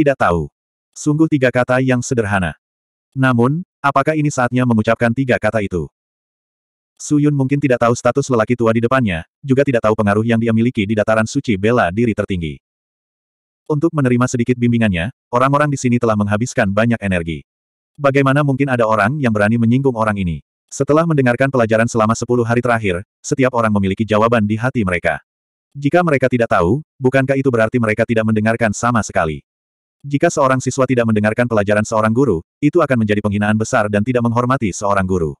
Tidak tahu. Sungguh tiga kata yang sederhana. Namun, apakah ini saatnya mengucapkan tiga kata itu? Suyun mungkin tidak tahu status lelaki tua di depannya, juga tidak tahu pengaruh yang dia miliki di dataran suci bela diri tertinggi. Untuk menerima sedikit bimbingannya, orang-orang di sini telah menghabiskan banyak energi. Bagaimana mungkin ada orang yang berani menyinggung orang ini? Setelah mendengarkan pelajaran selama 10 hari terakhir, setiap orang memiliki jawaban di hati mereka. Jika mereka tidak tahu, bukankah itu berarti mereka tidak mendengarkan sama sekali? Jika seorang siswa tidak mendengarkan pelajaran seorang guru, itu akan menjadi penghinaan besar dan tidak menghormati seorang guru.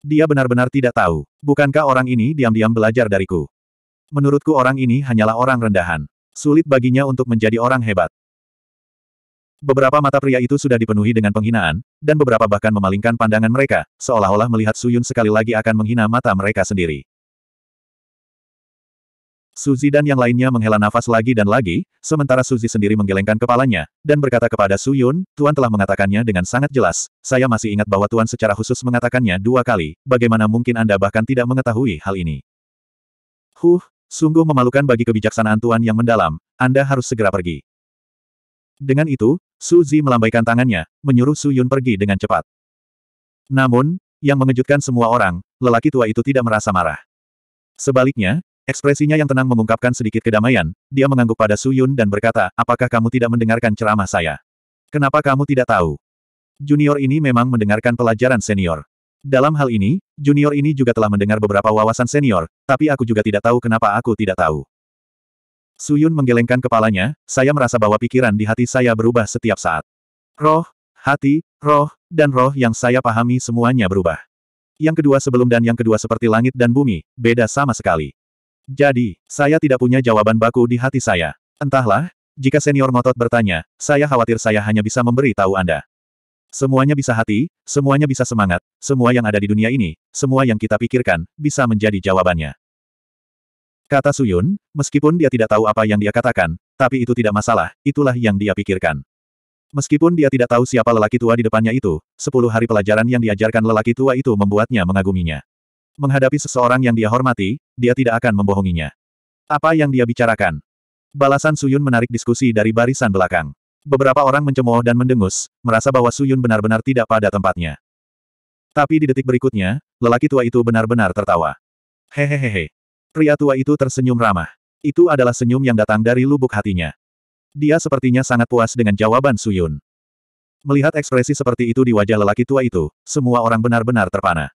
Dia benar-benar tidak tahu. Bukankah orang ini diam-diam belajar dariku? Menurutku orang ini hanyalah orang rendahan. Sulit baginya untuk menjadi orang hebat. Beberapa mata pria itu sudah dipenuhi dengan penghinaan, dan beberapa bahkan memalingkan pandangan mereka, seolah-olah melihat Suyun sekali lagi akan menghina mata mereka sendiri. Suzy dan yang lainnya menghela nafas lagi dan lagi, sementara Suzy sendiri menggelengkan kepalanya, dan berkata kepada Su Yun, Tuan telah mengatakannya dengan sangat jelas, saya masih ingat bahwa Tuan secara khusus mengatakannya dua kali, bagaimana mungkin Anda bahkan tidak mengetahui hal ini. Huh, sungguh memalukan bagi kebijaksanaan Tuan yang mendalam, Anda harus segera pergi. Dengan itu, Suzy melambaikan tangannya, menyuruh Su Yun pergi dengan cepat. Namun, yang mengejutkan semua orang, lelaki tua itu tidak merasa marah. Sebaliknya, Ekspresinya yang tenang mengungkapkan sedikit kedamaian, dia mengangguk pada Su Yun dan berkata, apakah kamu tidak mendengarkan ceramah saya? Kenapa kamu tidak tahu? Junior ini memang mendengarkan pelajaran senior. Dalam hal ini, junior ini juga telah mendengar beberapa wawasan senior, tapi aku juga tidak tahu kenapa aku tidak tahu. Su Yun menggelengkan kepalanya, saya merasa bahwa pikiran di hati saya berubah setiap saat. Roh, hati, roh, dan roh yang saya pahami semuanya berubah. Yang kedua sebelum dan yang kedua seperti langit dan bumi, beda sama sekali. Jadi, saya tidak punya jawaban baku di hati saya. Entahlah, jika senior ngotot bertanya, saya khawatir saya hanya bisa memberi tahu Anda. Semuanya bisa hati, semuanya bisa semangat, semua yang ada di dunia ini, semua yang kita pikirkan, bisa menjadi jawabannya. Kata Suyun, meskipun dia tidak tahu apa yang dia katakan, tapi itu tidak masalah, itulah yang dia pikirkan. Meskipun dia tidak tahu siapa lelaki tua di depannya itu, sepuluh hari pelajaran yang diajarkan lelaki tua itu membuatnya mengaguminya. Menghadapi seseorang yang dia hormati, dia tidak akan membohonginya. Apa yang dia bicarakan? Balasan Suyun menarik diskusi dari barisan belakang. Beberapa orang mencemooh dan mendengus, merasa bahwa Suyun benar-benar tidak pada tempatnya. Tapi di detik berikutnya, lelaki tua itu benar-benar tertawa. Hehehehe. Pria tua itu tersenyum ramah. Itu adalah senyum yang datang dari lubuk hatinya. Dia sepertinya sangat puas dengan jawaban Suyun. Melihat ekspresi seperti itu di wajah lelaki tua itu, semua orang benar-benar terpana.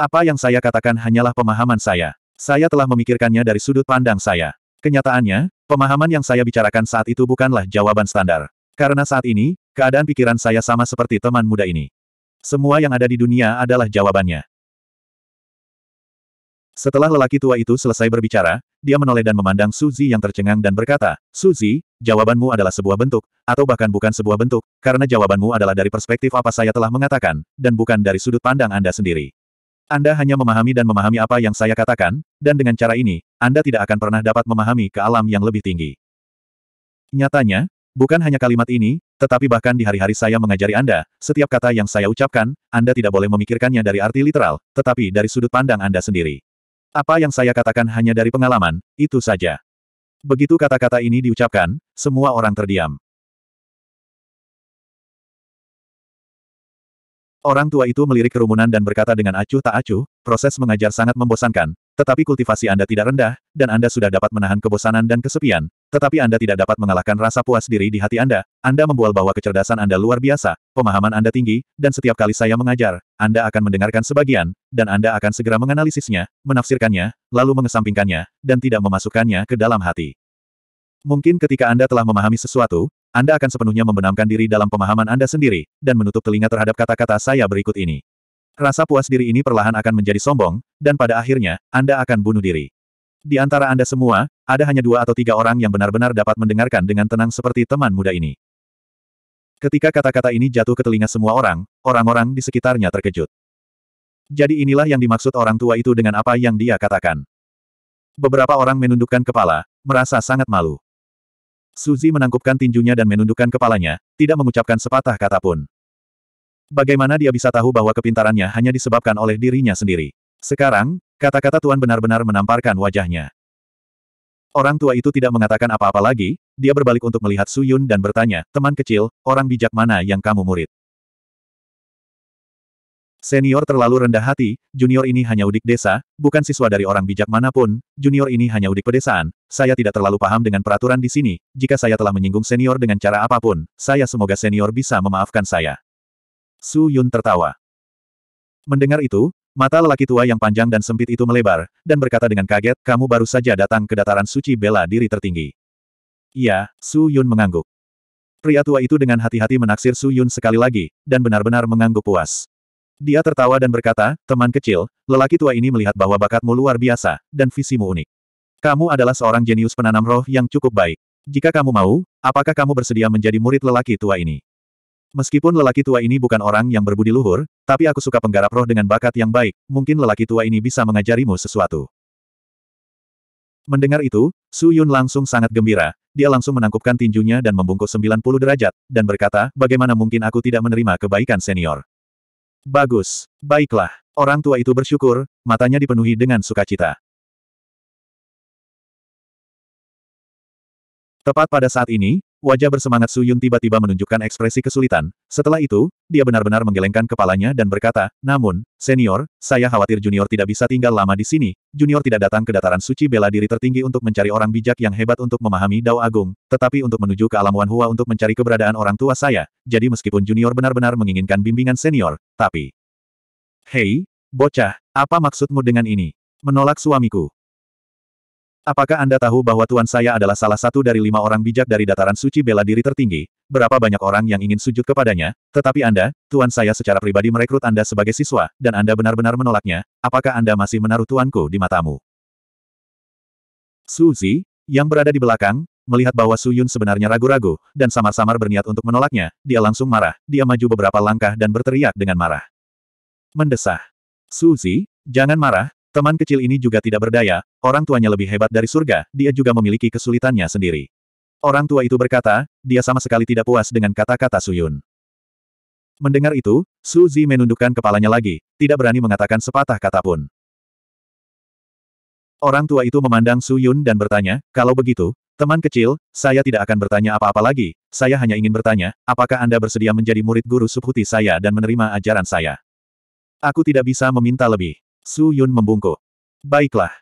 Apa yang saya katakan hanyalah pemahaman saya. Saya telah memikirkannya dari sudut pandang saya. Kenyataannya, pemahaman yang saya bicarakan saat itu bukanlah jawaban standar. Karena saat ini, keadaan pikiran saya sama seperti teman muda ini. Semua yang ada di dunia adalah jawabannya. Setelah lelaki tua itu selesai berbicara, dia menoleh dan memandang Suzy yang tercengang dan berkata, Suzy, jawabanmu adalah sebuah bentuk, atau bahkan bukan sebuah bentuk, karena jawabanmu adalah dari perspektif apa saya telah mengatakan, dan bukan dari sudut pandang Anda sendiri. Anda hanya memahami dan memahami apa yang saya katakan, dan dengan cara ini, Anda tidak akan pernah dapat memahami ke alam yang lebih tinggi. Nyatanya, bukan hanya kalimat ini, tetapi bahkan di hari-hari saya mengajari Anda, setiap kata yang saya ucapkan, Anda tidak boleh memikirkannya dari arti literal, tetapi dari sudut pandang Anda sendiri. Apa yang saya katakan hanya dari pengalaman, itu saja. Begitu kata-kata ini diucapkan, semua orang terdiam. Orang tua itu melirik kerumunan dan berkata dengan acuh tak acuh, proses mengajar sangat membosankan, tetapi kultivasi Anda tidak rendah, dan Anda sudah dapat menahan kebosanan dan kesepian, tetapi Anda tidak dapat mengalahkan rasa puas diri di hati Anda, Anda membual bahwa kecerdasan Anda luar biasa, pemahaman Anda tinggi, dan setiap kali saya mengajar, Anda akan mendengarkan sebagian, dan Anda akan segera menganalisisnya, menafsirkannya, lalu mengesampingkannya, dan tidak memasukkannya ke dalam hati. Mungkin ketika Anda telah memahami sesuatu, anda akan sepenuhnya membenamkan diri dalam pemahaman Anda sendiri, dan menutup telinga terhadap kata-kata saya berikut ini. Rasa puas diri ini perlahan akan menjadi sombong, dan pada akhirnya, Anda akan bunuh diri. Di antara Anda semua, ada hanya dua atau tiga orang yang benar-benar dapat mendengarkan dengan tenang seperti teman muda ini. Ketika kata-kata ini jatuh ke telinga semua orang, orang-orang di sekitarnya terkejut. Jadi inilah yang dimaksud orang tua itu dengan apa yang dia katakan. Beberapa orang menundukkan kepala, merasa sangat malu. Suzy menangkupkan tinjunya dan menundukkan kepalanya, tidak mengucapkan sepatah kata pun. Bagaimana dia bisa tahu bahwa kepintarannya hanya disebabkan oleh dirinya sendiri? Sekarang, kata-kata Tuan benar-benar menamparkan wajahnya. Orang tua itu tidak mengatakan apa-apa lagi, dia berbalik untuk melihat Su Yun dan bertanya, teman kecil, orang bijak mana yang kamu murid? Senior terlalu rendah hati, junior ini hanya udik desa, bukan siswa dari orang bijak mana pun, junior ini hanya udik pedesaan, saya tidak terlalu paham dengan peraturan di sini, jika saya telah menyinggung senior dengan cara apa pun, saya semoga senior bisa memaafkan saya. Su Yun tertawa. Mendengar itu, mata lelaki tua yang panjang dan sempit itu melebar, dan berkata dengan kaget, kamu baru saja datang ke dataran suci bela diri tertinggi. Iya, Su Yun mengangguk. Pria tua itu dengan hati-hati menaksir Su Yun sekali lagi, dan benar-benar mengangguk puas. Dia tertawa dan berkata, teman kecil, lelaki tua ini melihat bahwa bakatmu luar biasa, dan visimu unik. Kamu adalah seorang jenius penanam roh yang cukup baik. Jika kamu mau, apakah kamu bersedia menjadi murid lelaki tua ini? Meskipun lelaki tua ini bukan orang yang berbudi luhur, tapi aku suka penggarap roh dengan bakat yang baik, mungkin lelaki tua ini bisa mengajarimu sesuatu. Mendengar itu, Su Yun langsung sangat gembira, dia langsung menangkupkan tinjunya dan membungkuk 90 derajat, dan berkata, bagaimana mungkin aku tidak menerima kebaikan senior. Bagus. Baiklah. Orang tua itu bersyukur, matanya dipenuhi dengan sukacita. Tepat pada saat ini, wajah bersemangat Su Yun tiba-tiba menunjukkan ekspresi kesulitan. Setelah itu, dia benar-benar menggelengkan kepalanya dan berkata, namun, senior, saya khawatir junior tidak bisa tinggal lama di sini. Junior tidak datang ke dataran suci bela diri tertinggi untuk mencari orang bijak yang hebat untuk memahami Dao Agung, tetapi untuk menuju ke alam Wan Hua untuk mencari keberadaan orang tua saya. Jadi meskipun junior benar-benar menginginkan bimbingan senior, tapi... Hei, bocah, apa maksudmu dengan ini? Menolak suamiku. Apakah Anda tahu bahwa tuan saya adalah salah satu dari lima orang bijak dari dataran suci bela diri tertinggi? Berapa banyak orang yang ingin sujud kepadanya? Tetapi Anda, tuan saya secara pribadi merekrut Anda sebagai siswa, dan Anda benar-benar menolaknya. Apakah Anda masih menaruh tuanku di matamu? Suzy, yang berada di belakang, melihat bahwa Su Yun sebenarnya ragu-ragu, dan samar-samar berniat untuk menolaknya, dia langsung marah, dia maju beberapa langkah dan berteriak dengan marah. Mendesah. Suzy, jangan marah, teman kecil ini juga tidak berdaya, orang tuanya lebih hebat dari surga, dia juga memiliki kesulitannya sendiri. Orang tua itu berkata, dia sama sekali tidak puas dengan kata-kata Suyun. Mendengar itu, Suzy menundukkan kepalanya lagi, tidak berani mengatakan sepatah kata pun. Orang tua itu memandang Suyun dan bertanya, kalau begitu, teman kecil, saya tidak akan bertanya apa-apa lagi, saya hanya ingin bertanya, apakah Anda bersedia menjadi murid guru subhuti saya dan menerima ajaran saya? Aku tidak bisa meminta lebih. Su Yun membungkuk. Baiklah.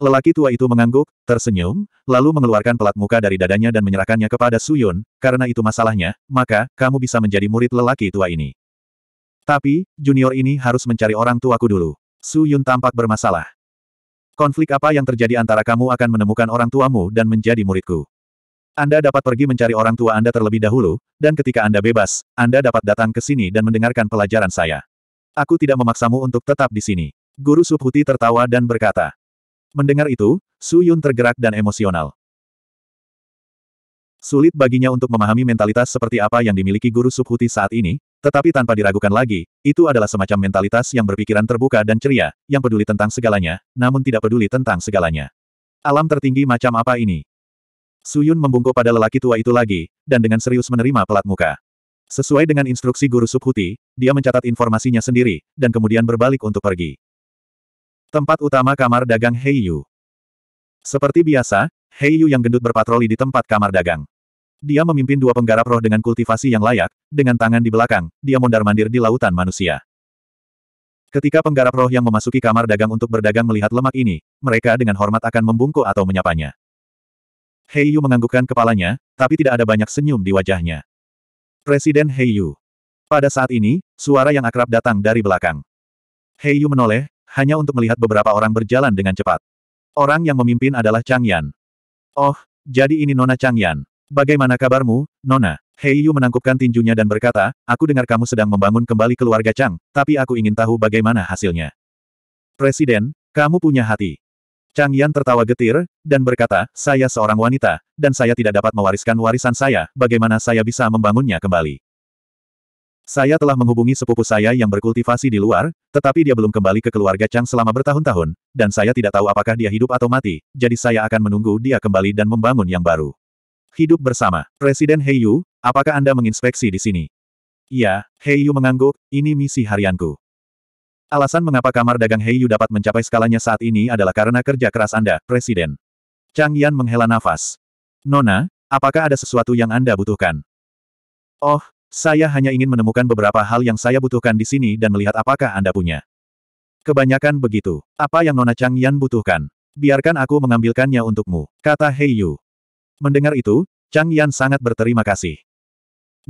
Lelaki tua itu mengangguk, tersenyum, lalu mengeluarkan pelat muka dari dadanya dan menyerahkannya kepada Su Yun, karena itu masalahnya, maka, kamu bisa menjadi murid lelaki tua ini. Tapi, junior ini harus mencari orang tuaku dulu. Su Yun tampak bermasalah. Konflik apa yang terjadi antara kamu akan menemukan orang tuamu dan menjadi muridku. Anda dapat pergi mencari orang tua Anda terlebih dahulu, dan ketika Anda bebas, Anda dapat datang ke sini dan mendengarkan pelajaran saya. Aku tidak memaksamu untuk tetap di sini. Guru Subhuti tertawa dan berkata. Mendengar itu, Su Yun tergerak dan emosional. Sulit baginya untuk memahami mentalitas seperti apa yang dimiliki Guru Subhuti saat ini, tetapi tanpa diragukan lagi, itu adalah semacam mentalitas yang berpikiran terbuka dan ceria, yang peduli tentang segalanya, namun tidak peduli tentang segalanya. Alam tertinggi macam apa ini? Su Yun membungkuk pada lelaki tua itu lagi, dan dengan serius menerima pelat muka. Sesuai dengan instruksi Guru Subhuti, dia mencatat informasinya sendiri, dan kemudian berbalik untuk pergi. Tempat utama kamar dagang Heiyu. Seperti biasa, Heiyu yang gendut berpatroli di tempat kamar dagang. Dia memimpin dua penggarap roh dengan kultivasi yang layak, dengan tangan di belakang, dia mondar-mandir di lautan manusia. Ketika penggarap roh yang memasuki kamar dagang untuk berdagang melihat lemak ini, mereka dengan hormat akan membungkuk atau menyapanya. Heiyu menganggukkan kepalanya, tapi tidak ada banyak senyum di wajahnya. Presiden Heiyu. Pada saat ini, suara yang akrab datang dari belakang. Heiyu menoleh, hanya untuk melihat beberapa orang berjalan dengan cepat. Orang yang memimpin adalah Chang Yan. Oh, jadi ini Nona Chang Yan. Bagaimana kabarmu, Nona? Heiyu menangkupkan tinjunya dan berkata, aku dengar kamu sedang membangun kembali keluarga Chang, tapi aku ingin tahu bagaimana hasilnya. Presiden, kamu punya hati. Chang Yan tertawa getir, dan berkata, saya seorang wanita, dan saya tidak dapat mewariskan warisan saya, bagaimana saya bisa membangunnya kembali. Saya telah menghubungi sepupu saya yang berkultivasi di luar, tetapi dia belum kembali ke keluarga Chang selama bertahun-tahun, dan saya tidak tahu apakah dia hidup atau mati, jadi saya akan menunggu dia kembali dan membangun yang baru. Hidup bersama. Presiden Hei Yu, apakah Anda menginspeksi di sini? Iya, Hei Yu mengangguk, ini misi harianku. Alasan mengapa kamar dagang Heiyu dapat mencapai skalanya saat ini adalah karena kerja keras Anda, Presiden. Chang Yan menghela nafas. Nona, apakah ada sesuatu yang Anda butuhkan? Oh, saya hanya ingin menemukan beberapa hal yang saya butuhkan di sini dan melihat apakah Anda punya. Kebanyakan begitu. Apa yang Nona Chang Yan butuhkan? Biarkan aku mengambilkannya untukmu, kata Hei Yu. Mendengar itu, Chang Yan sangat berterima kasih.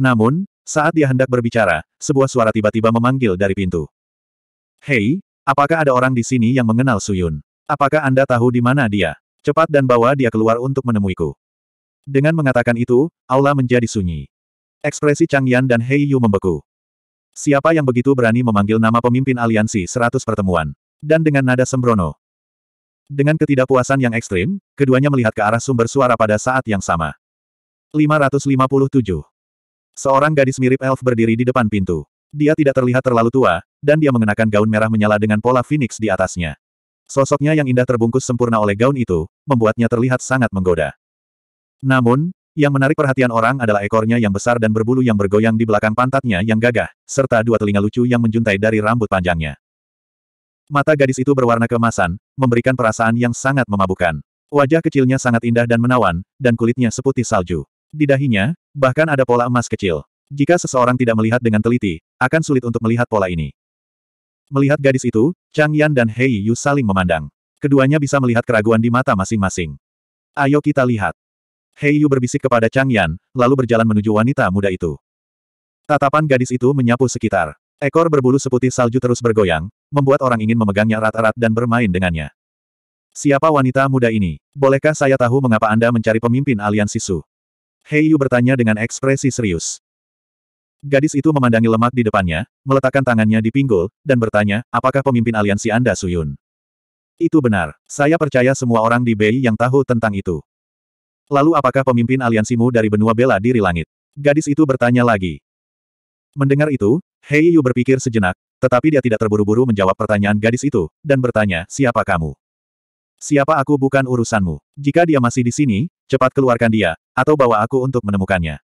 Namun, saat dia hendak berbicara, sebuah suara tiba-tiba memanggil dari pintu. Hei, apakah ada orang di sini yang mengenal Suyun? Apakah Anda tahu di mana dia? Cepat dan bawa dia keluar untuk menemuiku. Dengan mengatakan itu, aula menjadi sunyi. Ekspresi Chang Yan dan Hei Yu membeku. Siapa yang begitu berani memanggil nama pemimpin aliansi seratus pertemuan? Dan dengan nada sembrono. Dengan ketidakpuasan yang ekstrim, keduanya melihat ke arah sumber suara pada saat yang sama. 557. Seorang gadis mirip elf berdiri di depan pintu. Dia tidak terlihat terlalu tua, dan dia mengenakan gaun merah menyala dengan pola phoenix di atasnya. Sosoknya yang indah terbungkus sempurna oleh gaun itu, membuatnya terlihat sangat menggoda. Namun, yang menarik perhatian orang adalah ekornya yang besar dan berbulu yang bergoyang di belakang pantatnya yang gagah, serta dua telinga lucu yang menjuntai dari rambut panjangnya. Mata gadis itu berwarna keemasan, memberikan perasaan yang sangat memabukkan. Wajah kecilnya sangat indah dan menawan, dan kulitnya seputih salju. Di dahinya, bahkan ada pola emas kecil. Jika seseorang tidak melihat dengan teliti, akan sulit untuk melihat pola ini. Melihat gadis itu, Chang Yan dan Hei Yu saling memandang. Keduanya bisa melihat keraguan di mata masing-masing. Ayo kita lihat. Hei Yu berbisik kepada Chang Yan, lalu berjalan menuju wanita muda itu. Tatapan gadis itu menyapu sekitar. Ekor berbulu seputih salju terus bergoyang, membuat orang ingin memegangnya erat-erat dan bermain dengannya. Siapa wanita muda ini? Bolehkah saya tahu mengapa Anda mencari pemimpin aliansi Su? Hei Yu bertanya dengan ekspresi serius. Gadis itu memandangi lemak di depannya, meletakkan tangannya di pinggul, dan bertanya, apakah pemimpin aliansi Anda Suyun? Itu benar. Saya percaya semua orang di Bei yang tahu tentang itu. Lalu apakah pemimpin aliansimu dari benua bela diri langit? Gadis itu bertanya lagi. Mendengar itu, Hei Yu berpikir sejenak, tetapi dia tidak terburu-buru menjawab pertanyaan gadis itu, dan bertanya, siapa kamu? Siapa aku bukan urusanmu. Jika dia masih di sini, cepat keluarkan dia, atau bawa aku untuk menemukannya.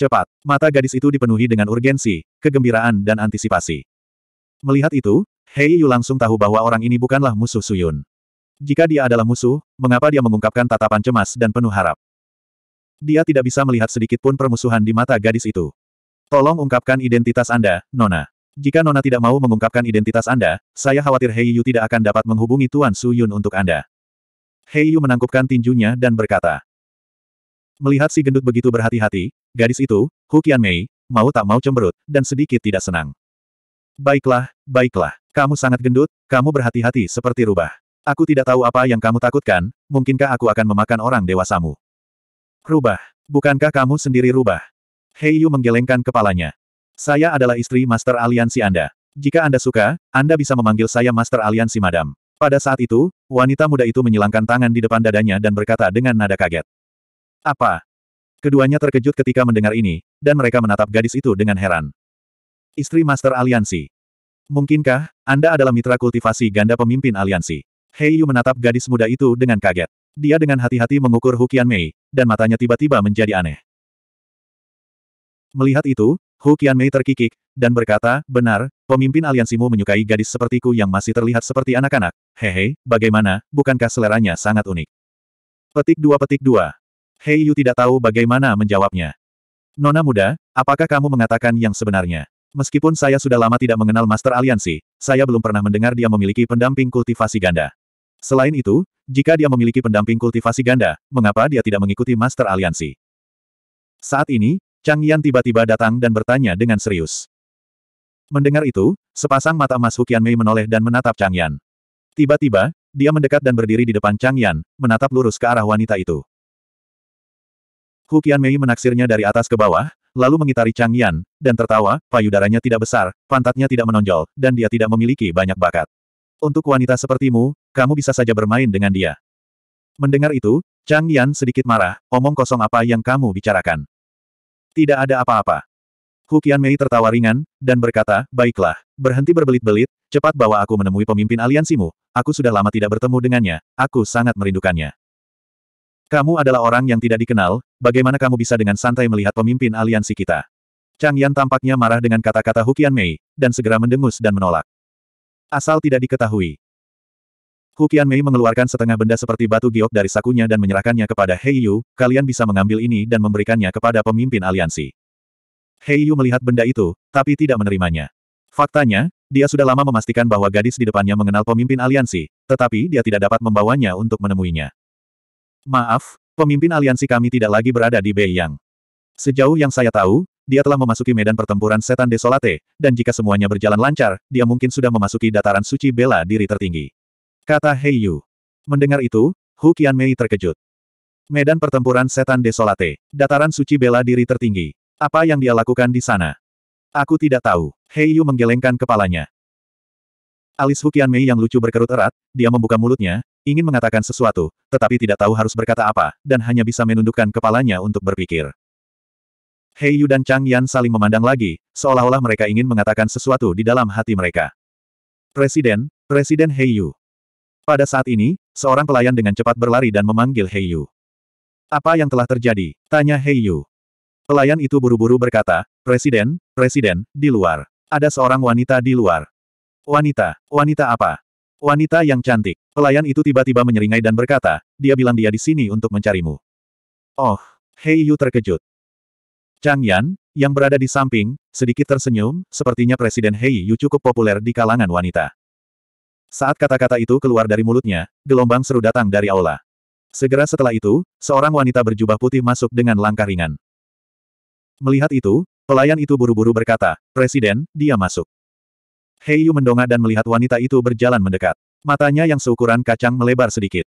Cepat, mata gadis itu dipenuhi dengan urgensi, kegembiraan dan antisipasi. Melihat itu, Hei Yu langsung tahu bahwa orang ini bukanlah musuh Suyun. Jika dia adalah musuh, mengapa dia mengungkapkan tatapan cemas dan penuh harap? Dia tidak bisa melihat sedikit pun permusuhan di mata gadis itu. Tolong ungkapkan identitas Anda, Nona. Jika Nona tidak mau mengungkapkan identitas Anda, saya khawatir Hei Yu tidak akan dapat menghubungi Tuan Su Yun untuk Anda. Hei Yu menangkupkan tinjunya dan berkata. Melihat si gendut begitu berhati-hati, gadis itu, Hu Qianmei, mau tak mau cemberut, dan sedikit tidak senang. Baiklah, baiklah. Kamu sangat gendut, kamu berhati-hati seperti rubah. Aku tidak tahu apa yang kamu takutkan, mungkinkah aku akan memakan orang dewasamu? Rubah. Bukankah kamu sendiri rubah? Hei Yu menggelengkan kepalanya. Saya adalah istri Master Aliansi Anda. Jika Anda suka, Anda bisa memanggil saya Master Aliansi Madam. Pada saat itu, wanita muda itu menyilangkan tangan di depan dadanya dan berkata dengan nada kaget. Apa? Keduanya terkejut ketika mendengar ini, dan mereka menatap gadis itu dengan heran. Istri Master Aliansi. Mungkinkah, Anda adalah mitra kultivasi ganda pemimpin aliansi? Hei Yu menatap gadis muda itu dengan kaget. Dia dengan hati-hati mengukur Hu Qianmei, dan matanya tiba-tiba menjadi aneh. Melihat itu, Hu Qianmei terkikik, dan berkata, benar, pemimpin aliansimu menyukai gadis sepertiku yang masih terlihat seperti anak-anak. Hehe, bagaimana, bukankah seleranya sangat unik? Petik dua petik dua. Hei Yu tidak tahu bagaimana menjawabnya. Nona muda, apakah kamu mengatakan yang sebenarnya? Meskipun saya sudah lama tidak mengenal Master Aliansi, saya belum pernah mendengar dia memiliki pendamping kultivasi ganda. Selain itu, jika dia memiliki pendamping kultivasi ganda, mengapa dia tidak mengikuti Master Aliansi? Saat ini, Chang Yan tiba-tiba datang dan bertanya dengan serius. Mendengar itu, sepasang mata emas Hukian Mei menoleh dan menatap Chang Yan. Tiba-tiba, dia mendekat dan berdiri di depan Chang Yan, menatap lurus ke arah wanita itu. Hukian Mei menaksirnya dari atas ke bawah, lalu mengitari Chang Yan, dan tertawa, payudaranya tidak besar, pantatnya tidak menonjol, dan dia tidak memiliki banyak bakat. Untuk wanita sepertimu, kamu bisa saja bermain dengan dia. Mendengar itu, Chang Yan sedikit marah, omong kosong apa yang kamu bicarakan. Tidak ada apa-apa. Hu Qianmei tertawa ringan, dan berkata, baiklah, berhenti berbelit-belit, cepat bawa aku menemui pemimpin aliansimu, aku sudah lama tidak bertemu dengannya, aku sangat merindukannya. Kamu adalah orang yang tidak dikenal, bagaimana kamu bisa dengan santai melihat pemimpin aliansi kita? Chang Yan tampaknya marah dengan kata-kata Hu Qianmei, dan segera mendengus dan menolak. Asal tidak diketahui. Hu Qianmei mengeluarkan setengah benda seperti batu giok dari sakunya dan menyerahkannya kepada Hei Yu, kalian bisa mengambil ini dan memberikannya kepada pemimpin aliansi. Hei Yu melihat benda itu, tapi tidak menerimanya. Faktanya, dia sudah lama memastikan bahwa gadis di depannya mengenal pemimpin aliansi, tetapi dia tidak dapat membawanya untuk menemuinya. Maaf, pemimpin aliansi kami tidak lagi berada di Beiyang. Sejauh yang saya tahu, dia telah memasuki medan pertempuran setan desolate, dan jika semuanya berjalan lancar, dia mungkin sudah memasuki dataran suci bela diri tertinggi. Kata Hei Yu. Mendengar itu, Hu Qianmei terkejut. Medan pertempuran setan desolate. Dataran suci bela diri tertinggi. Apa yang dia lakukan di sana? Aku tidak tahu. Hei Yu menggelengkan kepalanya. Alis Hu Qianmei yang lucu berkerut erat, dia membuka mulutnya, ingin mengatakan sesuatu, tetapi tidak tahu harus berkata apa, dan hanya bisa menundukkan kepalanya untuk berpikir. Hei Yu dan Chang Yan saling memandang lagi, seolah-olah mereka ingin mengatakan sesuatu di dalam hati mereka. Presiden, Presiden Hei Yu. Pada saat ini, seorang pelayan dengan cepat berlari dan memanggil Hei Yu. Apa yang telah terjadi? Tanya Hei Yu. Pelayan itu buru-buru berkata, Presiden, Presiden, di luar. Ada seorang wanita di luar. Wanita, wanita apa? Wanita yang cantik. Pelayan itu tiba-tiba menyeringai dan berkata, dia bilang dia di sini untuk mencarimu. Oh, Hei Yu terkejut. Chang Yan, yang berada di samping, sedikit tersenyum, sepertinya Presiden Hei Yu cukup populer di kalangan wanita. Saat kata-kata itu keluar dari mulutnya, gelombang seru datang dari aula. Segera setelah itu, seorang wanita berjubah putih masuk dengan langkah ringan. Melihat itu, pelayan itu buru-buru berkata, Presiden, dia masuk. Hei Yu mendongak dan melihat wanita itu berjalan mendekat. Matanya yang seukuran kacang melebar sedikit.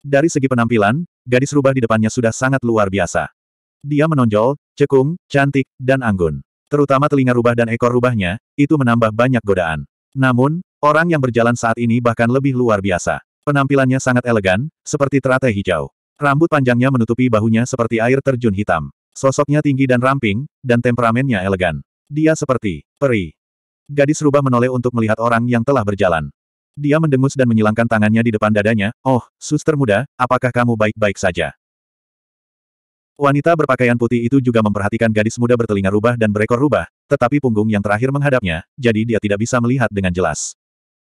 Dari segi penampilan, gadis rubah di depannya sudah sangat luar biasa. Dia menonjol, cekung, cantik, dan anggun. Terutama telinga rubah dan ekor rubahnya, itu menambah banyak godaan. Namun, Orang yang berjalan saat ini bahkan lebih luar biasa. Penampilannya sangat elegan, seperti teratai hijau. Rambut panjangnya menutupi bahunya seperti air terjun hitam. Sosoknya tinggi dan ramping, dan temperamennya elegan. Dia seperti peri. Gadis rubah menoleh untuk melihat orang yang telah berjalan. Dia mendengus dan menyilangkan tangannya di depan dadanya. Oh, suster muda, apakah kamu baik-baik saja? Wanita berpakaian putih itu juga memperhatikan gadis muda bertelinga rubah dan berekor rubah, tetapi punggung yang terakhir menghadapnya, jadi dia tidak bisa melihat dengan jelas.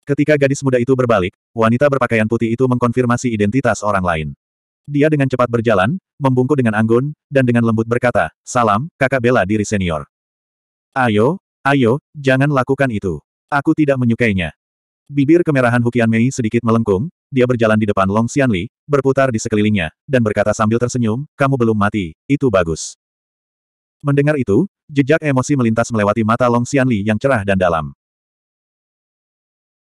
Ketika gadis muda itu berbalik, wanita berpakaian putih itu mengkonfirmasi identitas orang lain. Dia dengan cepat berjalan, membungkuk dengan anggun, dan dengan lembut berkata, Salam, kakak bela diri senior. Ayo, ayo, jangan lakukan itu. Aku tidak menyukainya. Bibir kemerahan Hukian Mei sedikit melengkung, dia berjalan di depan Long Xianli, berputar di sekelilingnya, dan berkata sambil tersenyum, kamu belum mati, itu bagus. Mendengar itu, jejak emosi melintas melewati mata Long Xianli yang cerah dan dalam.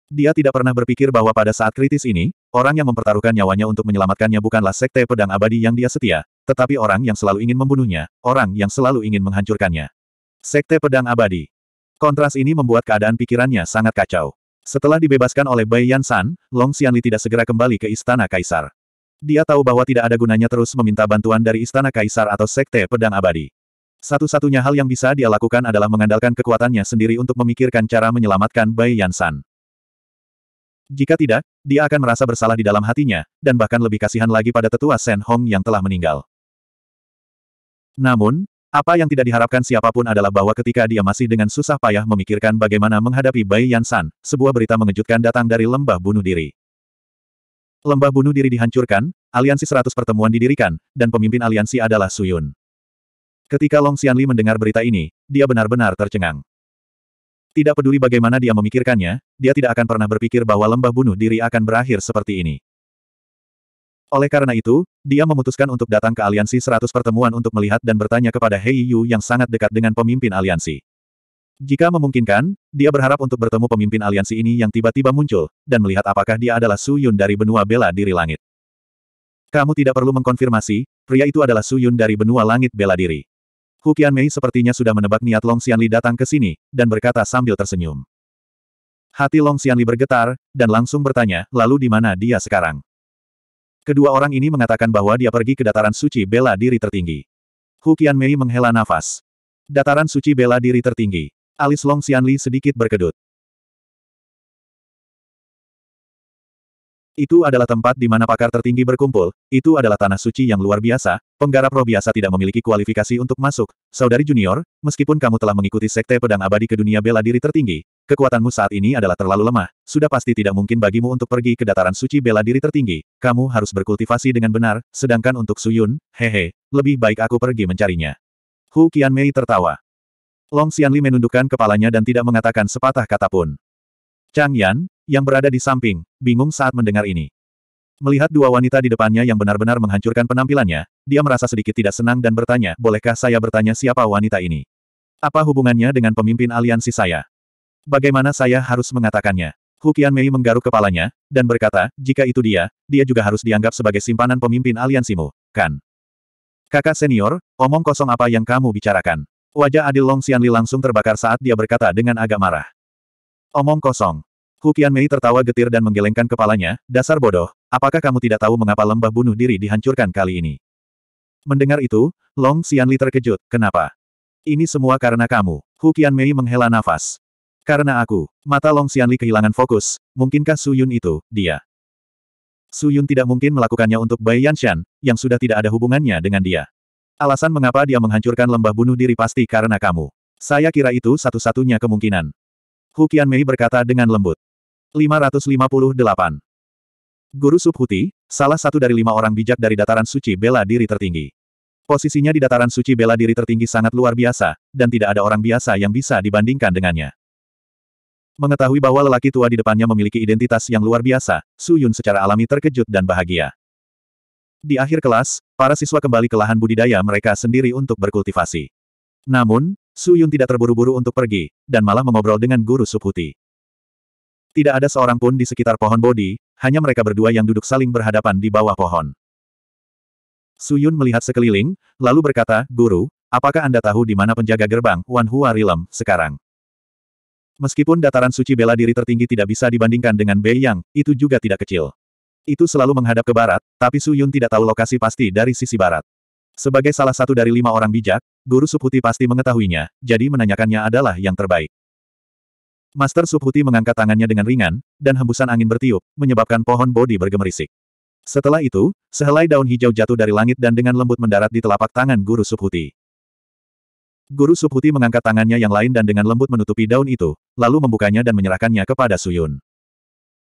Dia tidak pernah berpikir bahwa pada saat kritis ini, orang yang mempertaruhkan nyawanya untuk menyelamatkannya bukanlah sekte pedang abadi yang dia setia, tetapi orang yang selalu ingin membunuhnya, orang yang selalu ingin menghancurkannya. Sekte pedang abadi. Kontras ini membuat keadaan pikirannya sangat kacau. Setelah dibebaskan oleh Bai Yansan, Long Xianli tidak segera kembali ke Istana Kaisar. Dia tahu bahwa tidak ada gunanya terus meminta bantuan dari Istana Kaisar atau Sekte Pedang Abadi. Satu-satunya hal yang bisa dia lakukan adalah mengandalkan kekuatannya sendiri untuk memikirkan cara menyelamatkan Bai Yansan. Jika tidak, dia akan merasa bersalah di dalam hatinya, dan bahkan lebih kasihan lagi pada tetua Sen Hong yang telah meninggal. Namun, apa yang tidak diharapkan siapa pun adalah bahwa ketika dia masih dengan susah payah memikirkan bagaimana menghadapi Bai Yansan, sebuah berita mengejutkan datang dari lembah bunuh diri. Lembah bunuh diri dihancurkan, aliansi seratus pertemuan didirikan, dan pemimpin aliansi adalah Suyun. Ketika Long Xianli mendengar berita ini, dia benar-benar tercengang. Tidak peduli bagaimana dia memikirkannya, dia tidak akan pernah berpikir bahwa lembah bunuh diri akan berakhir seperti ini. Oleh karena itu, dia memutuskan untuk datang ke aliansi seratus pertemuan untuk melihat dan bertanya kepada Hei Yu yang sangat dekat dengan pemimpin aliansi. Jika memungkinkan, dia berharap untuk bertemu pemimpin aliansi ini yang tiba-tiba muncul, dan melihat apakah dia adalah Su Yun dari benua bela diri langit. Kamu tidak perlu mengkonfirmasi, pria itu adalah Su Yun dari benua langit bela diri. Hu Qianmei sepertinya sudah menebak niat Long Xianli datang ke sini, dan berkata sambil tersenyum. Hati Long Xianli bergetar, dan langsung bertanya, lalu di mana dia sekarang? Kedua orang ini mengatakan bahwa dia pergi ke dataran suci bela diri tertinggi. Hu Qianmei menghela nafas. Dataran suci bela diri tertinggi. Alis Long Xianli sedikit berkedut. Itu adalah tempat di mana pakar tertinggi berkumpul, itu adalah tanah suci yang luar biasa, penggarap roh biasa tidak memiliki kualifikasi untuk masuk. Saudari junior, meskipun kamu telah mengikuti sekte pedang abadi ke dunia bela diri tertinggi, kekuatanmu saat ini adalah terlalu lemah, sudah pasti tidak mungkin bagimu untuk pergi ke dataran suci bela diri tertinggi, kamu harus berkultivasi dengan benar, sedangkan untuk Suyun, hehe, lebih baik aku pergi mencarinya. Hu Qianmei tertawa. Long Xianli menundukkan kepalanya dan tidak mengatakan sepatah kata pun. Chang Yan, yang berada di samping, bingung saat mendengar ini. Melihat dua wanita di depannya yang benar-benar menghancurkan penampilannya, dia merasa sedikit tidak senang dan bertanya, bolehkah saya bertanya siapa wanita ini? Apa hubungannya dengan pemimpin aliansi saya? Bagaimana saya harus mengatakannya? Hu Qianmei menggaruk kepalanya, dan berkata, jika itu dia, dia juga harus dianggap sebagai simpanan pemimpin aliansimu, kan? Kakak senior, omong kosong apa yang kamu bicarakan? Wajah Adil Long Xianli langsung terbakar saat dia berkata dengan agak marah. Omong kosong. Hu Qianmei tertawa getir dan menggelengkan kepalanya, dasar bodoh, apakah kamu tidak tahu mengapa lembah bunuh diri dihancurkan kali ini? Mendengar itu, Long Xianli terkejut, kenapa? Ini semua karena kamu. Hu Qianmei menghela nafas. Karena aku, mata Long Xianli kehilangan fokus, mungkinkah Su Yun itu, dia? Su Yun tidak mungkin melakukannya untuk Bai Yanshan, yang sudah tidak ada hubungannya dengan dia. Alasan mengapa dia menghancurkan lembah bunuh diri pasti karena kamu. Saya kira itu satu-satunya kemungkinan. Hu Qianmei berkata dengan lembut. 558. Guru Subhuti, salah satu dari lima orang bijak dari dataran suci bela diri tertinggi. Posisinya di dataran suci bela diri tertinggi sangat luar biasa, dan tidak ada orang biasa yang bisa dibandingkan dengannya. Mengetahui bahwa lelaki tua di depannya memiliki identitas yang luar biasa, Su Yun secara alami terkejut dan bahagia. Di akhir kelas, para siswa kembali ke lahan budidaya mereka sendiri untuk berkultivasi. Namun, Su Yun tidak terburu-buru untuk pergi, dan malah mengobrol dengan guru Subhuti. Tidak ada seorang pun di sekitar pohon Bodhi, hanya mereka berdua yang duduk saling berhadapan di bawah pohon. Su Yun melihat sekeliling, lalu berkata, Guru, apakah Anda tahu di mana penjaga gerbang, Wan Hua Rilem, sekarang? Meskipun dataran suci bela diri tertinggi tidak bisa dibandingkan dengan Bei Yang, itu juga tidak kecil. Itu selalu menghadap ke barat, tapi Su Yun tidak tahu lokasi pasti dari sisi barat. Sebagai salah satu dari lima orang bijak, Guru Subhuti pasti mengetahuinya, jadi menanyakannya adalah yang terbaik. Master Subhuti mengangkat tangannya dengan ringan, dan hembusan angin bertiup, menyebabkan pohon bodi bergemerisik. Setelah itu, sehelai daun hijau jatuh dari langit dan dengan lembut mendarat di telapak tangan Guru Subhuti. Guru Subhuti mengangkat tangannya yang lain dan dengan lembut menutupi daun itu, lalu membukanya dan menyerahkannya kepada Suyun.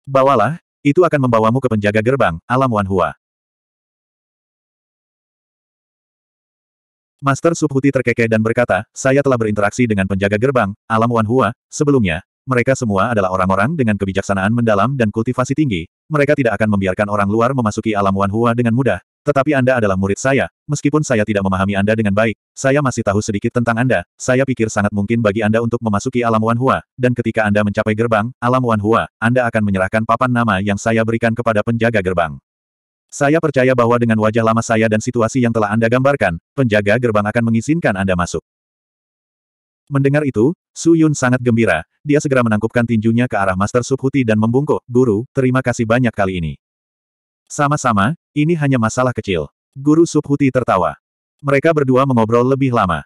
Bawalah, itu akan membawamu ke penjaga gerbang, alam Wan Hua. Master Subhuti terkekeh dan berkata, saya telah berinteraksi dengan penjaga gerbang, alam Wan Hua, sebelumnya, mereka semua adalah orang-orang dengan kebijaksanaan mendalam dan kultivasi tinggi, mereka tidak akan membiarkan orang luar memasuki alam Wan Hua dengan mudah, tetapi Anda adalah murid saya, meskipun saya tidak memahami Anda dengan baik, saya masih tahu sedikit tentang Anda, saya pikir sangat mungkin bagi Anda untuk memasuki alam Wan Hua, dan ketika Anda mencapai gerbang, alam Wan Hua, Anda akan menyerahkan papan nama yang saya berikan kepada penjaga gerbang. Saya percaya bahwa dengan wajah lama saya dan situasi yang telah Anda gambarkan, penjaga gerbang akan mengizinkan Anda masuk. Mendengar itu, Su Yun sangat gembira, dia segera menangkupkan tinjunya ke arah Master Subhuti dan membungkuk, Guru, terima kasih banyak kali ini. Sama-sama, ini hanya masalah kecil. Guru Subhuti tertawa. Mereka berdua mengobrol lebih lama.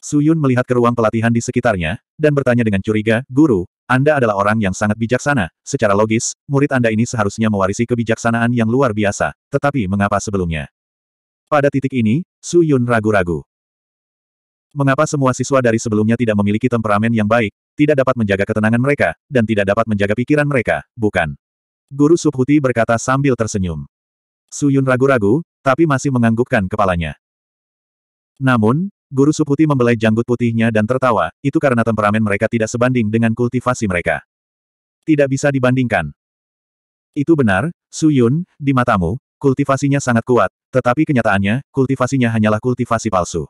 Suyun melihat ke ruang pelatihan di sekitarnya, dan bertanya dengan curiga, Guru, Anda adalah orang yang sangat bijaksana, secara logis, murid Anda ini seharusnya mewarisi kebijaksanaan yang luar biasa, tetapi mengapa sebelumnya? Pada titik ini, Suyun ragu-ragu. Mengapa semua siswa dari sebelumnya tidak memiliki temperamen yang baik, tidak dapat menjaga ketenangan mereka, dan tidak dapat menjaga pikiran mereka, bukan? Guru Subhuti berkata sambil tersenyum. Suyun ragu-ragu, tapi masih menganggukkan kepalanya. Namun, Guru Subhuti membelai janggut putihnya dan tertawa, itu karena temperamen mereka tidak sebanding dengan kultivasi mereka. Tidak bisa dibandingkan. Itu benar, Suyun, di matamu, kultivasinya sangat kuat, tetapi kenyataannya, kultivasinya hanyalah kultivasi palsu.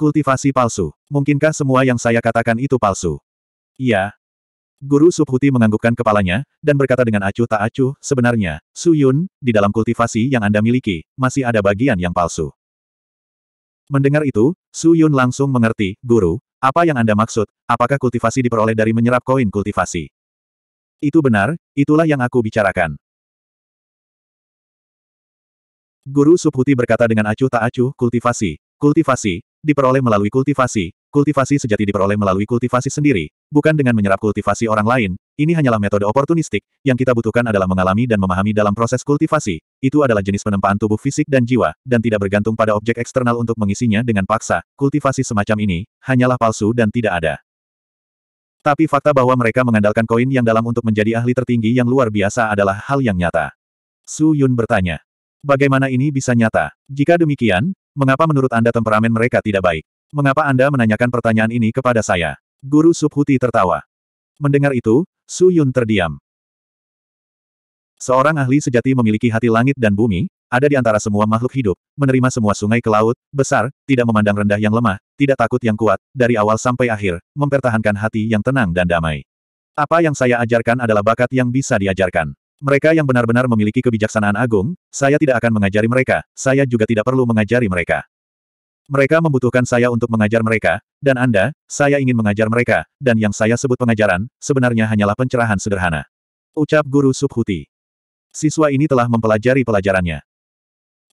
Kultivasi palsu. Mungkinkah semua yang saya katakan itu palsu? Iya, Guru Subhuti menganggukkan kepalanya, dan berkata dengan acuh tak acuh, sebenarnya, Su Yun, di dalam kultivasi yang Anda miliki, masih ada bagian yang palsu. Mendengar itu, Su Yun langsung mengerti, Guru, apa yang Anda maksud, apakah kultivasi diperoleh dari menyerap koin kultivasi? Itu benar, itulah yang aku bicarakan. Guru Subhuti berkata dengan acuh tak acuh, kultivasi, kultivasi, diperoleh melalui kultivasi, Kultivasi sejati diperoleh melalui kultivasi sendiri, bukan dengan menyerap kultivasi orang lain, ini hanyalah metode oportunistik, yang kita butuhkan adalah mengalami dan memahami dalam proses kultivasi, itu adalah jenis penempaan tubuh fisik dan jiwa, dan tidak bergantung pada objek eksternal untuk mengisinya dengan paksa, kultivasi semacam ini, hanyalah palsu dan tidak ada. Tapi fakta bahwa mereka mengandalkan koin yang dalam untuk menjadi ahli tertinggi yang luar biasa adalah hal yang nyata. Su Yun bertanya. Bagaimana ini bisa nyata? Jika demikian, mengapa menurut Anda temperamen mereka tidak baik? Mengapa Anda menanyakan pertanyaan ini kepada saya? Guru Subhuti tertawa. Mendengar itu, Su Yun terdiam. Seorang ahli sejati memiliki hati langit dan bumi, ada di antara semua makhluk hidup, menerima semua sungai ke laut, besar, tidak memandang rendah yang lemah, tidak takut yang kuat, dari awal sampai akhir, mempertahankan hati yang tenang dan damai. Apa yang saya ajarkan adalah bakat yang bisa diajarkan. Mereka yang benar-benar memiliki kebijaksanaan agung, saya tidak akan mengajari mereka, saya juga tidak perlu mengajari mereka. Mereka membutuhkan saya untuk mengajar mereka, dan Anda, saya ingin mengajar mereka, dan yang saya sebut pengajaran, sebenarnya hanyalah pencerahan sederhana. Ucap Guru Subhuti. Siswa ini telah mempelajari pelajarannya.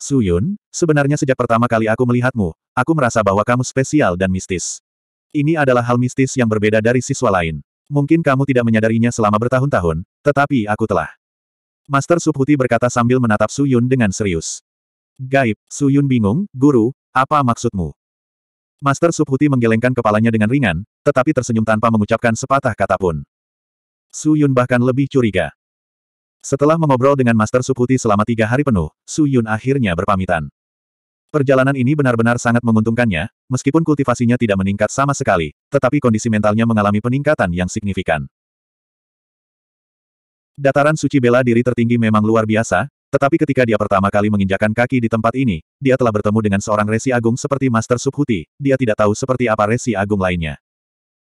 Suyun, sebenarnya sejak pertama kali aku melihatmu, aku merasa bahwa kamu spesial dan mistis. Ini adalah hal mistis yang berbeda dari siswa lain. Mungkin kamu tidak menyadarinya selama bertahun-tahun, tetapi aku telah. Master Subhuti berkata sambil menatap Su Yun dengan serius. Gaib, Su Yun bingung, guru, apa maksudmu? Master Subhuti menggelengkan kepalanya dengan ringan, tetapi tersenyum tanpa mengucapkan sepatah kata pun. Su Yun bahkan lebih curiga. Setelah mengobrol dengan Master Subhuti selama tiga hari penuh, Su Yun akhirnya berpamitan. Perjalanan ini benar-benar sangat menguntungkannya, meskipun kultivasinya tidak meningkat sama sekali, tetapi kondisi mentalnya mengalami peningkatan yang signifikan. Dataran suci bela diri tertinggi memang luar biasa, tetapi ketika dia pertama kali menginjakan kaki di tempat ini, dia telah bertemu dengan seorang resi agung seperti Master Subhuti, dia tidak tahu seperti apa resi agung lainnya.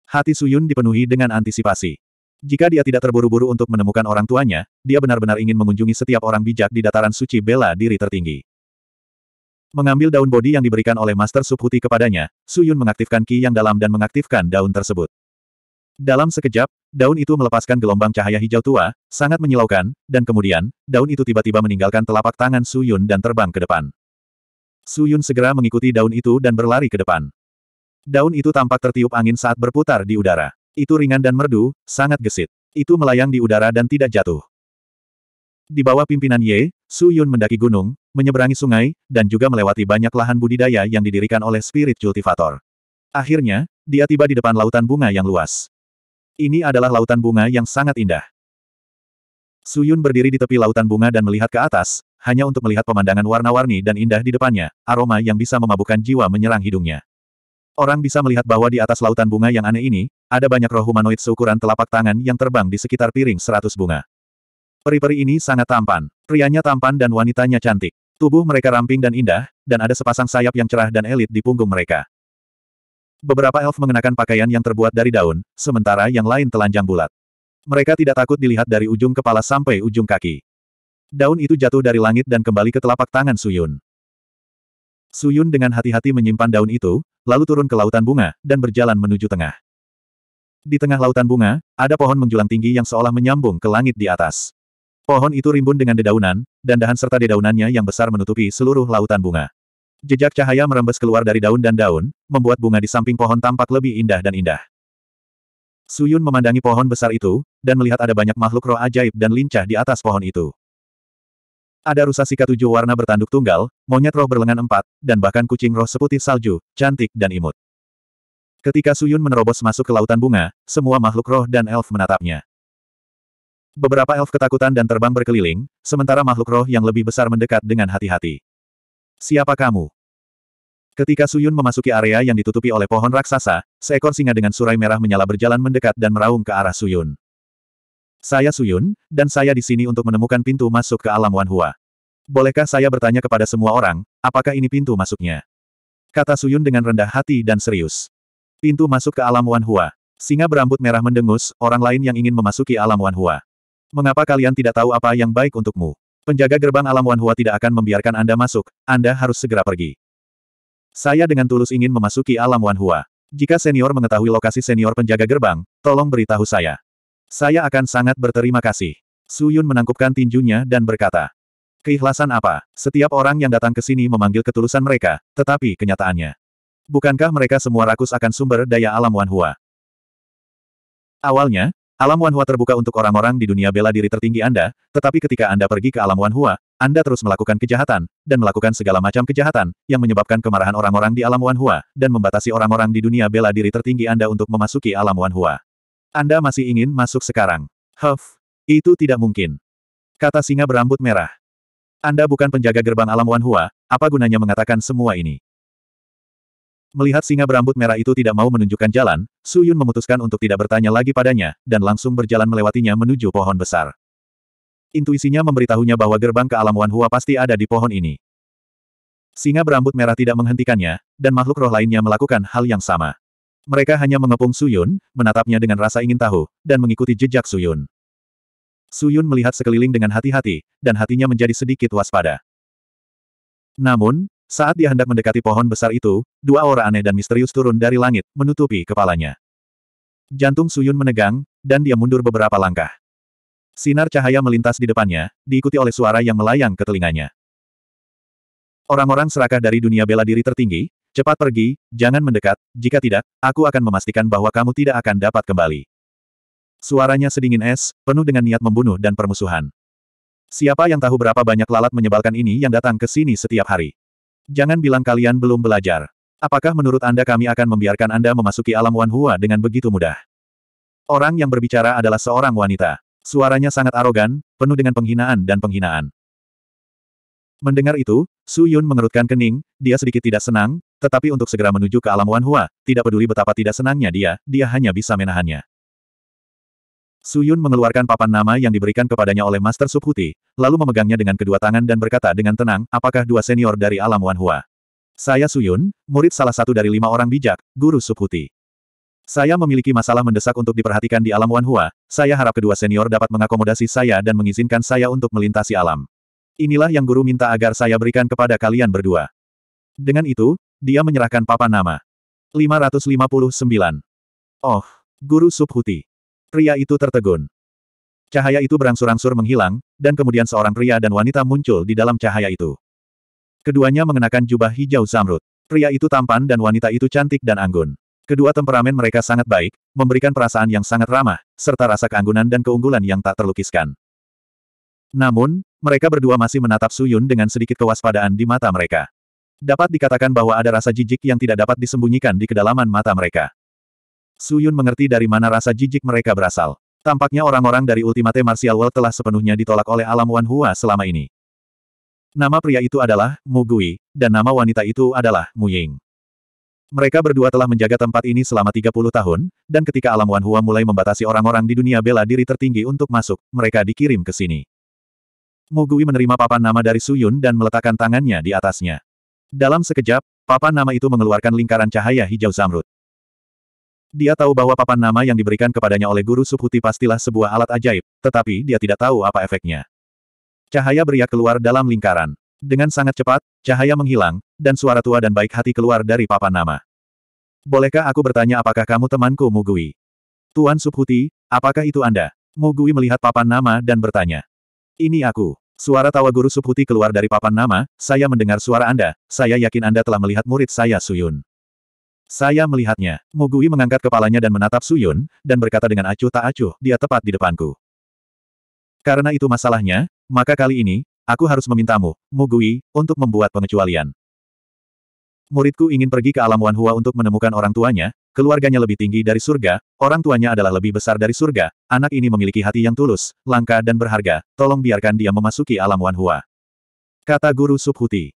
Hati Suyun dipenuhi dengan antisipasi. Jika dia tidak terburu-buru untuk menemukan orang tuanya, dia benar-benar ingin mengunjungi setiap orang bijak di dataran suci bela diri tertinggi. Mengambil daun bodi yang diberikan oleh Master Subhuti kepadanya, Suyun mengaktifkan ki yang dalam dan mengaktifkan daun tersebut. Dalam sekejap, daun itu melepaskan gelombang cahaya hijau tua, sangat menyilaukan, dan kemudian, daun itu tiba-tiba meninggalkan telapak tangan Su Yun dan terbang ke depan. Su Yun segera mengikuti daun itu dan berlari ke depan. Daun itu tampak tertiup angin saat berputar di udara. Itu ringan dan merdu, sangat gesit. Itu melayang di udara dan tidak jatuh. Di bawah pimpinan Ye, Su Yun mendaki gunung, menyeberangi sungai, dan juga melewati banyak lahan budidaya yang didirikan oleh spirit cultivator. Akhirnya, dia tiba di depan lautan bunga yang luas. Ini adalah lautan bunga yang sangat indah. Suyun berdiri di tepi lautan bunga dan melihat ke atas, hanya untuk melihat pemandangan warna-warni dan indah di depannya, aroma yang bisa memabukkan jiwa menyerang hidungnya. Orang bisa melihat bahwa di atas lautan bunga yang aneh ini, ada banyak roh humanoid seukuran telapak tangan yang terbang di sekitar piring seratus bunga. Peri-peri ini sangat tampan. Prianya tampan dan wanitanya cantik. Tubuh mereka ramping dan indah, dan ada sepasang sayap yang cerah dan elit di punggung mereka. Beberapa elf mengenakan pakaian yang terbuat dari daun, sementara yang lain telanjang bulat. Mereka tidak takut dilihat dari ujung kepala sampai ujung kaki. Daun itu jatuh dari langit dan kembali ke telapak tangan Suyun. Suyun dengan hati-hati menyimpan daun itu, lalu turun ke lautan bunga, dan berjalan menuju tengah. Di tengah lautan bunga, ada pohon menjulang tinggi yang seolah menyambung ke langit di atas. Pohon itu rimbun dengan dedaunan, dan dahan serta dedaunannya yang besar menutupi seluruh lautan bunga. Jejak cahaya merembes keluar dari daun dan daun, membuat bunga di samping pohon tampak lebih indah dan indah. Suyun memandangi pohon besar itu, dan melihat ada banyak makhluk roh ajaib dan lincah di atas pohon itu. Ada rusa sika tujuh warna bertanduk tunggal, monyet roh berlengan empat, dan bahkan kucing roh seputih salju, cantik dan imut. Ketika Suyun menerobos masuk ke lautan bunga, semua makhluk roh dan elf menatapnya. Beberapa elf ketakutan dan terbang berkeliling, sementara makhluk roh yang lebih besar mendekat dengan hati-hati. Siapa kamu? Ketika Suyun memasuki area yang ditutupi oleh pohon raksasa, seekor singa dengan surai merah menyala berjalan mendekat dan meraung ke arah Suyun. Saya Suyun, dan saya di sini untuk menemukan pintu masuk ke alam Wanhua. Bolehkah saya bertanya kepada semua orang, apakah ini pintu masuknya? Kata Suyun dengan rendah hati dan serius. Pintu masuk ke alam Wanhua. Singa berambut merah mendengus, orang lain yang ingin memasuki alam Wanhua. Mengapa kalian tidak tahu apa yang baik untukmu? Penjaga gerbang alam Wanhua tidak akan membiarkan Anda masuk, Anda harus segera pergi. Saya dengan tulus ingin memasuki alam Wanhua. Jika senior mengetahui lokasi senior penjaga gerbang, tolong beritahu saya. Saya akan sangat berterima kasih. Su Yun menangkupkan tinjunya dan berkata, Keikhlasan apa? Setiap orang yang datang ke sini memanggil ketulusan mereka, tetapi kenyataannya. Bukankah mereka semua rakus akan sumber daya alam Wanhua? Awalnya, alam Wanhua terbuka untuk orang-orang di dunia bela diri tertinggi Anda, tetapi ketika Anda pergi ke alam Wanhua, anda terus melakukan kejahatan, dan melakukan segala macam kejahatan, yang menyebabkan kemarahan orang-orang di alam Wanhua, dan membatasi orang-orang di dunia bela diri tertinggi Anda untuk memasuki alam Wanhua. Anda masih ingin masuk sekarang? Huff, itu tidak mungkin. Kata singa berambut merah. Anda bukan penjaga gerbang alam Wan Hua, apa gunanya mengatakan semua ini? Melihat singa berambut merah itu tidak mau menunjukkan jalan, Su Yun memutuskan untuk tidak bertanya lagi padanya, dan langsung berjalan melewatinya menuju pohon besar. Intuisinya memberitahunya bahwa gerbang ke alam Wan Hua pasti ada di pohon ini. Singa berambut merah tidak menghentikannya, dan makhluk roh lainnya melakukan hal yang sama. Mereka hanya mengepung Su Yun, menatapnya dengan rasa ingin tahu, dan mengikuti jejak Su Yun. Suyun melihat sekeliling dengan hati-hati, dan hatinya menjadi sedikit waspada. Namun, saat dia hendak mendekati pohon besar itu, dua aura aneh dan misterius turun dari langit, menutupi kepalanya. Jantung Suyun menegang, dan dia mundur beberapa langkah. Sinar cahaya melintas di depannya, diikuti oleh suara yang melayang ke telinganya. Orang-orang serakah dari dunia bela diri tertinggi, cepat pergi, jangan mendekat, jika tidak, aku akan memastikan bahwa kamu tidak akan dapat kembali. Suaranya sedingin es, penuh dengan niat membunuh dan permusuhan. Siapa yang tahu berapa banyak lalat menyebalkan ini yang datang ke sini setiap hari? Jangan bilang kalian belum belajar. Apakah menurut Anda kami akan membiarkan Anda memasuki alam Wan Hua dengan begitu mudah? Orang yang berbicara adalah seorang wanita. Suaranya sangat arogan, penuh dengan penghinaan dan penghinaan. Mendengar itu, Su Yun mengerutkan kening, dia sedikit tidak senang, tetapi untuk segera menuju ke alam Wan Hua, tidak peduli betapa tidak senangnya dia, dia hanya bisa menahannya. Suyun mengeluarkan papan nama yang diberikan kepadanya oleh Master Subhuti, lalu memegangnya dengan kedua tangan dan berkata dengan tenang, apakah dua senior dari alam Wanhua? Saya Suyun, murid salah satu dari lima orang bijak, Guru Subhuti. Saya memiliki masalah mendesak untuk diperhatikan di alam Wanhua, saya harap kedua senior dapat mengakomodasi saya dan mengizinkan saya untuk melintasi alam. Inilah yang guru minta agar saya berikan kepada kalian berdua. Dengan itu, dia menyerahkan papan nama. 559. Oh, Guru Subhuti. Pria itu tertegun. Cahaya itu berangsur-angsur menghilang, dan kemudian seorang pria dan wanita muncul di dalam cahaya itu. Keduanya mengenakan jubah hijau zamrud. Pria itu tampan dan wanita itu cantik dan anggun. Kedua temperamen mereka sangat baik, memberikan perasaan yang sangat ramah, serta rasa keanggunan dan keunggulan yang tak terlukiskan. Namun, mereka berdua masih menatap Suyun dengan sedikit kewaspadaan di mata mereka. Dapat dikatakan bahwa ada rasa jijik yang tidak dapat disembunyikan di kedalaman mata mereka. Su Yun mengerti dari mana rasa jijik mereka berasal. Tampaknya orang-orang dari Ultimate Martial World telah sepenuhnya ditolak oleh alam Wan Hua selama ini. Nama pria itu adalah Mu Gui, dan nama wanita itu adalah Mu Ying. Mereka berdua telah menjaga tempat ini selama 30 tahun, dan ketika alam Wan Hua mulai membatasi orang-orang di dunia bela diri tertinggi untuk masuk, mereka dikirim ke sini. Mu Gui menerima papan nama dari Su Yun dan meletakkan tangannya di atasnya. Dalam sekejap, papan nama itu mengeluarkan lingkaran cahaya hijau zamrud. Dia tahu bahwa papan nama yang diberikan kepadanya oleh guru Subhuti pastilah sebuah alat ajaib, tetapi dia tidak tahu apa efeknya. Cahaya beriak keluar dalam lingkaran. Dengan sangat cepat, cahaya menghilang, dan suara tua dan baik hati keluar dari papan nama. Bolehkah aku bertanya apakah kamu temanku Mugui? Tuan Subhuti, apakah itu Anda? Mugui melihat papan nama dan bertanya. Ini aku. Suara tawa guru Subhuti keluar dari papan nama, saya mendengar suara Anda, saya yakin Anda telah melihat murid saya Suyun. Saya melihatnya. Mugui mengangkat kepalanya dan menatap Suyun, dan berkata dengan acuh tak acuh, dia tepat di depanku. Karena itu masalahnya, maka kali ini, aku harus memintamu, Mugui, untuk membuat pengecualian. Muridku ingin pergi ke alam Wanhua untuk menemukan orang tuanya, keluarganya lebih tinggi dari surga, orang tuanya adalah lebih besar dari surga, anak ini memiliki hati yang tulus, langka dan berharga, tolong biarkan dia memasuki alam Wanhua. Kata Guru Subhuti.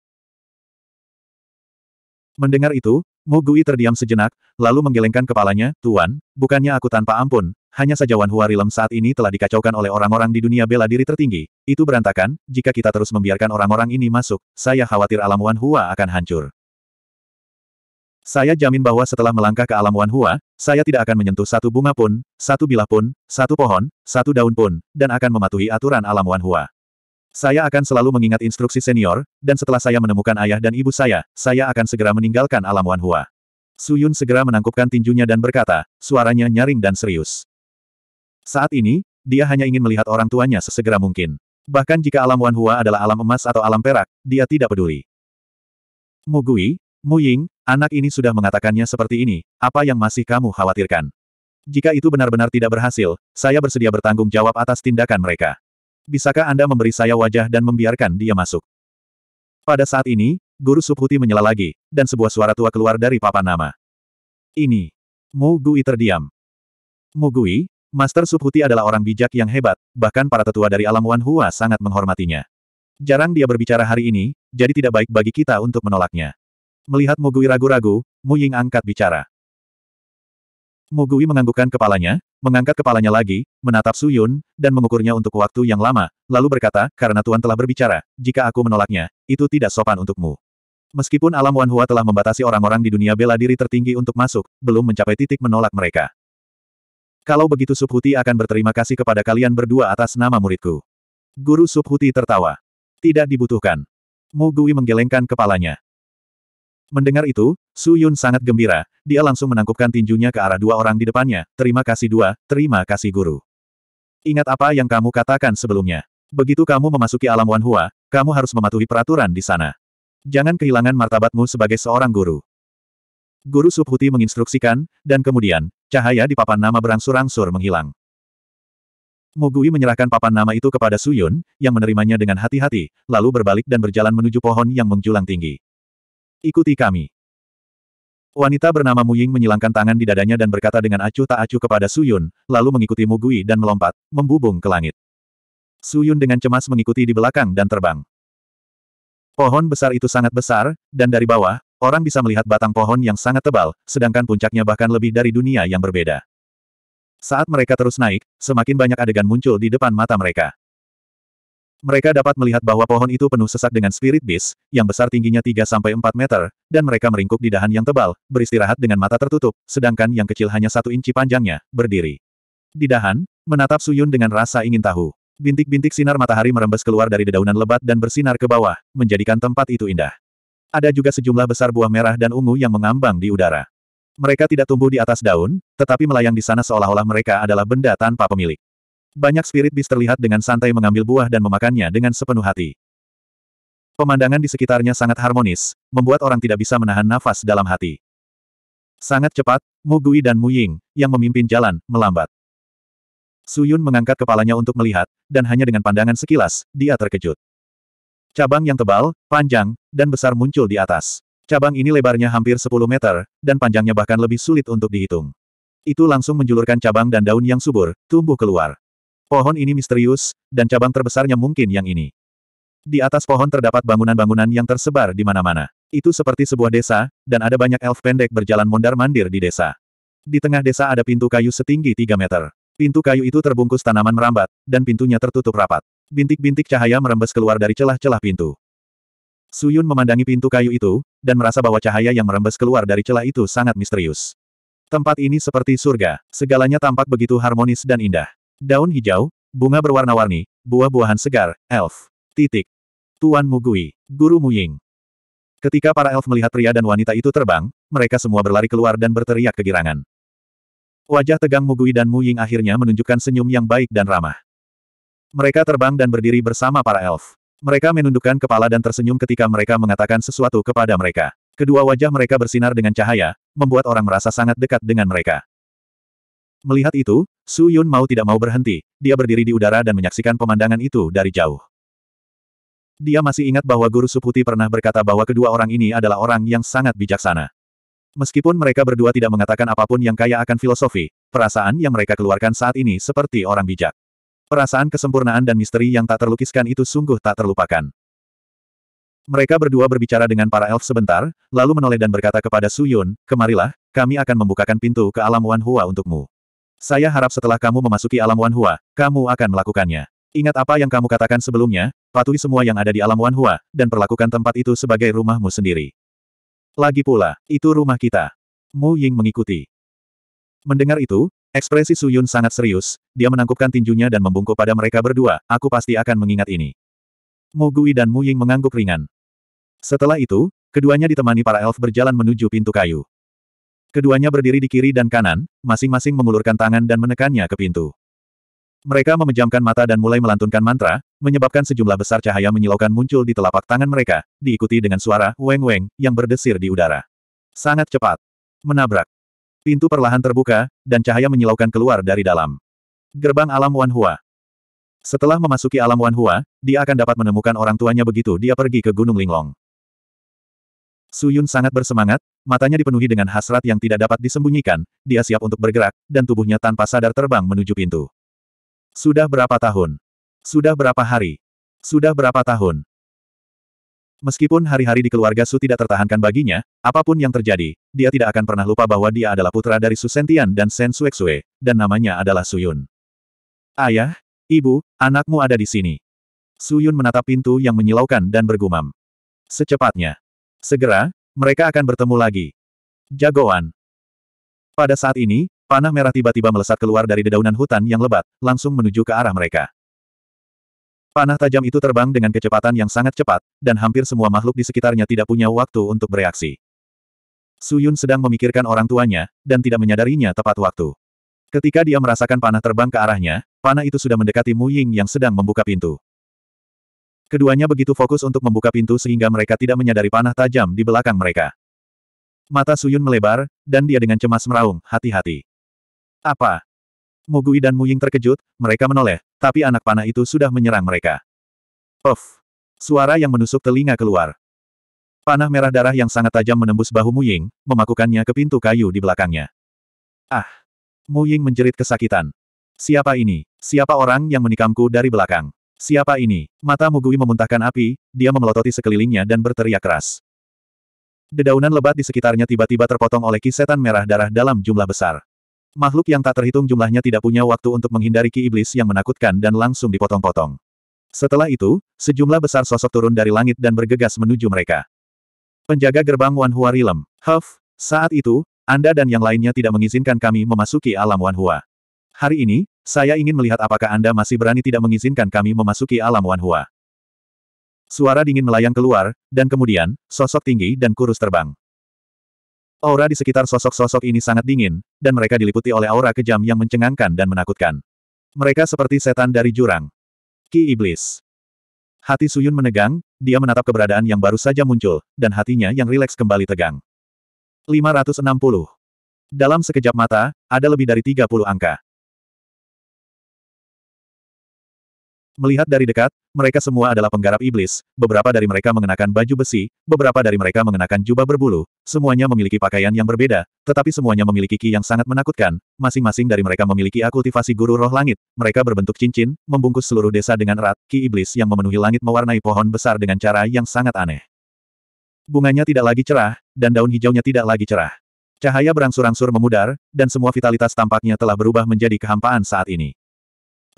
Mendengar itu, Mu Gui terdiam sejenak, lalu menggelengkan kepalanya, Tuan, bukannya aku tanpa ampun, hanya saja Wan Hua Rilem saat ini telah dikacaukan oleh orang-orang di dunia bela diri tertinggi. Itu berantakan, jika kita terus membiarkan orang-orang ini masuk, saya khawatir alam Wan Hua akan hancur. Saya jamin bahwa setelah melangkah ke alam Wan Hua, saya tidak akan menyentuh satu bunga pun, satu bilah pun, satu pohon, satu daun pun, dan akan mematuhi aturan alam Wan Hua. Saya akan selalu mengingat instruksi senior, dan setelah saya menemukan ayah dan ibu saya, saya akan segera meninggalkan alam Wanhua. Suyun segera menangkupkan tinjunya dan berkata, suaranya nyaring dan serius. Saat ini, dia hanya ingin melihat orang tuanya sesegera mungkin. Bahkan jika alam Wanhua adalah alam emas atau alam perak, dia tidak peduli. Mugui, Muying, anak ini sudah mengatakannya seperti ini, apa yang masih kamu khawatirkan? Jika itu benar-benar tidak berhasil, saya bersedia bertanggung jawab atas tindakan mereka. Bisakah Anda memberi saya wajah dan membiarkan dia masuk? Pada saat ini, Guru Subhuti menyela lagi, dan sebuah suara tua keluar dari papan nama. Ini. Mu Gui terdiam. Mugui, Master Subhuti adalah orang bijak yang hebat, bahkan para tetua dari alam Wan Hua sangat menghormatinya. Jarang dia berbicara hari ini, jadi tidak baik bagi kita untuk menolaknya. Melihat Mugui ragu-ragu, Mu Ying angkat bicara. Mugui menganggukkan kepalanya, mengangkat kepalanya lagi, menatap Su Yun, dan mengukurnya untuk waktu yang lama, lalu berkata, karena Tuan telah berbicara, jika aku menolaknya, itu tidak sopan untukmu. Meskipun alam Wan Hua telah membatasi orang-orang di dunia bela diri tertinggi untuk masuk, belum mencapai titik menolak mereka. Kalau begitu Subhuti akan berterima kasih kepada kalian berdua atas nama muridku. Guru Subhuti tertawa. Tidak dibutuhkan. Mu Gui menggelengkan kepalanya. Mendengar itu, Su Yun sangat gembira, dia langsung menangkupkan tinjunya ke arah dua orang di depannya, terima kasih dua, terima kasih guru. Ingat apa yang kamu katakan sebelumnya. Begitu kamu memasuki alam Wan Hua, kamu harus mematuhi peraturan di sana. Jangan kehilangan martabatmu sebagai seorang guru. Guru Subhuti menginstruksikan, dan kemudian, cahaya di papan nama berangsur-angsur menghilang. Mugui menyerahkan papan nama itu kepada Suyun, yang menerimanya dengan hati-hati, lalu berbalik dan berjalan menuju pohon yang menjulang tinggi. Ikuti kami. Wanita bernama Muying menyilangkan tangan di dadanya dan berkata dengan acuh tak acuh kepada Suyun, lalu mengikuti Mugui dan melompat, membubung ke langit. Suyun dengan cemas mengikuti di belakang dan terbang. Pohon besar itu sangat besar, dan dari bawah, orang bisa melihat batang pohon yang sangat tebal, sedangkan puncaknya bahkan lebih dari dunia yang berbeda. Saat mereka terus naik, semakin banyak adegan muncul di depan mata mereka. Mereka dapat melihat bahwa pohon itu penuh sesak dengan spirit beast, yang besar tingginya 3-4 meter, dan mereka meringkuk di dahan yang tebal, beristirahat dengan mata tertutup, sedangkan yang kecil hanya satu inci panjangnya, berdiri. Di dahan, menatap Suyun dengan rasa ingin tahu. Bintik-bintik sinar matahari merembes keluar dari dedaunan lebat dan bersinar ke bawah, menjadikan tempat itu indah. Ada juga sejumlah besar buah merah dan ungu yang mengambang di udara. Mereka tidak tumbuh di atas daun, tetapi melayang di sana seolah-olah mereka adalah benda tanpa pemilik. Banyak spirit beast terlihat dengan santai mengambil buah dan memakannya dengan sepenuh hati. Pemandangan di sekitarnya sangat harmonis, membuat orang tidak bisa menahan nafas dalam hati. Sangat cepat, Mu Gui dan Mu Ying, yang memimpin jalan, melambat. Suyun mengangkat kepalanya untuk melihat, dan hanya dengan pandangan sekilas, dia terkejut. Cabang yang tebal, panjang, dan besar muncul di atas. Cabang ini lebarnya hampir 10 meter, dan panjangnya bahkan lebih sulit untuk dihitung. Itu langsung menjulurkan cabang dan daun yang subur, tumbuh keluar. Pohon ini misterius, dan cabang terbesarnya mungkin yang ini. Di atas pohon terdapat bangunan-bangunan yang tersebar di mana-mana. Itu seperti sebuah desa, dan ada banyak elf pendek berjalan mondar-mandir di desa. Di tengah desa ada pintu kayu setinggi 3 meter. Pintu kayu itu terbungkus tanaman merambat, dan pintunya tertutup rapat. Bintik-bintik cahaya merembes keluar dari celah-celah pintu. Suyun memandangi pintu kayu itu, dan merasa bahwa cahaya yang merembes keluar dari celah itu sangat misterius. Tempat ini seperti surga, segalanya tampak begitu harmonis dan indah. Daun hijau, bunga berwarna-warni, buah-buahan segar, elf. Titik. Tuan Mugui, Guru Muying. Ketika para elf melihat pria dan wanita itu terbang, mereka semua berlari keluar dan berteriak kegirangan. Wajah tegang Mugui dan Mu Ying akhirnya menunjukkan senyum yang baik dan ramah. Mereka terbang dan berdiri bersama para elf. Mereka menundukkan kepala dan tersenyum ketika mereka mengatakan sesuatu kepada mereka. Kedua wajah mereka bersinar dengan cahaya, membuat orang merasa sangat dekat dengan mereka. Melihat itu, Su Yun mau tidak mau berhenti, dia berdiri di udara dan menyaksikan pemandangan itu dari jauh. Dia masih ingat bahwa Guru Subhuti pernah berkata bahwa kedua orang ini adalah orang yang sangat bijaksana. Meskipun mereka berdua tidak mengatakan apa pun yang kaya akan filosofi, perasaan yang mereka keluarkan saat ini seperti orang bijak. Perasaan kesempurnaan dan misteri yang tak terlukiskan itu sungguh tak terlupakan. Mereka berdua berbicara dengan para elf sebentar, lalu menoleh dan berkata kepada Su Yun, kemarilah, kami akan membukakan pintu ke alam Wan Hua untukmu. Saya harap setelah kamu memasuki alam Wan Hua, kamu akan melakukannya. Ingat apa yang kamu katakan sebelumnya, patuhi semua yang ada di alam Wan Hua, dan perlakukan tempat itu sebagai rumahmu sendiri. Lagi pula, itu rumah kita. Mu Ying mengikuti. Mendengar itu, ekspresi Su Yun sangat serius, dia menangkupkan tinjunya dan membungkuk pada mereka berdua, aku pasti akan mengingat ini. Mu Gui dan Mu Ying mengangguk ringan. Setelah itu, keduanya ditemani para elf berjalan menuju pintu kayu. Keduanya berdiri di kiri dan kanan, masing-masing mengulurkan tangan dan menekannya ke pintu. Mereka memejamkan mata dan mulai melantunkan mantra, menyebabkan sejumlah besar cahaya menyilaukan muncul di telapak tangan mereka, diikuti dengan suara weng-weng yang berdesir di udara. Sangat cepat. Menabrak. Pintu perlahan terbuka, dan cahaya menyilaukan keluar dari dalam. Gerbang alam Wan Hua. Setelah memasuki alam Wan Hua, dia akan dapat menemukan orang tuanya begitu dia pergi ke Gunung Linglong. Suyun sangat bersemangat, matanya dipenuhi dengan hasrat yang tidak dapat disembunyikan, dia siap untuk bergerak, dan tubuhnya tanpa sadar terbang menuju pintu. Sudah berapa tahun? Sudah berapa hari? Sudah berapa tahun? Meskipun hari-hari di keluarga Su tidak tertahankan baginya, apa pun yang terjadi, dia tidak akan pernah lupa bahwa dia adalah putra dari Su Sentian dan Sen Suexue, dan namanya adalah Suyun. Ayah, ibu, anakmu ada di sini. Suyun menatap pintu yang menyilaukan dan bergumam. Secepatnya. Segera, mereka akan bertemu lagi. Jagoan. Pada saat ini, panah merah tiba-tiba melesat keluar dari dedaunan hutan yang lebat, langsung menuju ke arah mereka. Panah tajam itu terbang dengan kecepatan yang sangat cepat, dan hampir semua makhluk di sekitarnya tidak punya waktu untuk bereaksi. Suyun sedang memikirkan orang tuanya, dan tidak menyadarinya tepat waktu. Ketika dia merasakan panah terbang ke arahnya, panah itu sudah mendekati Mu Ying yang sedang membuka pintu. Keduanya begitu fokus untuk membuka pintu sehingga mereka tidak menyadari panah tajam di belakang mereka. Mata Suyun melebar, dan dia dengan cemas meraung, hati-hati. Apa? Mugui dan Muying terkejut, mereka menoleh, tapi anak panah itu sudah menyerang mereka. Puff! Suara yang menusuk telinga keluar. Panah merah darah yang sangat tajam menembus bahu Muying, memakukannya ke pintu kayu di belakangnya. Ah! Muying menjerit kesakitan. Siapa ini? Siapa orang yang menikamku dari belakang? Siapa ini? Mata Mugui memuntahkan api, dia memelototi sekelilingnya dan berteriak keras. Dedaunan lebat di sekitarnya tiba-tiba terpotong oleh kisetan merah darah dalam jumlah besar. Makhluk yang tak terhitung jumlahnya tidak punya waktu untuk menghindari ki iblis yang menakutkan dan langsung dipotong-potong. Setelah itu, sejumlah besar sosok turun dari langit dan bergegas menuju mereka. Penjaga gerbang Wan Hua Rilem, Huff, saat itu, Anda dan yang lainnya tidak mengizinkan kami memasuki alam Wan Hua. Hari ini, saya ingin melihat apakah Anda masih berani tidak mengizinkan kami memasuki alam Wan Hua. Suara dingin melayang keluar, dan kemudian, sosok tinggi dan kurus terbang. Aura di sekitar sosok-sosok ini sangat dingin, dan mereka diliputi oleh aura kejam yang mencengangkan dan menakutkan. Mereka seperti setan dari jurang. Ki Iblis. Hati Suyun menegang, dia menatap keberadaan yang baru saja muncul, dan hatinya yang rileks kembali tegang. 560. Dalam sekejap mata, ada lebih dari 30 angka. Melihat dari dekat, mereka semua adalah penggarap iblis, beberapa dari mereka mengenakan baju besi, beberapa dari mereka mengenakan jubah berbulu, semuanya memiliki pakaian yang berbeda, tetapi semuanya memiliki ki yang sangat menakutkan, masing-masing dari mereka memiliki akultivasi guru roh langit, mereka berbentuk cincin, membungkus seluruh desa dengan erat, ki iblis yang memenuhi langit mewarnai pohon besar dengan cara yang sangat aneh. Bunganya tidak lagi cerah, dan daun hijaunya tidak lagi cerah. Cahaya berangsur-angsur memudar, dan semua vitalitas tampaknya telah berubah menjadi kehampaan saat ini.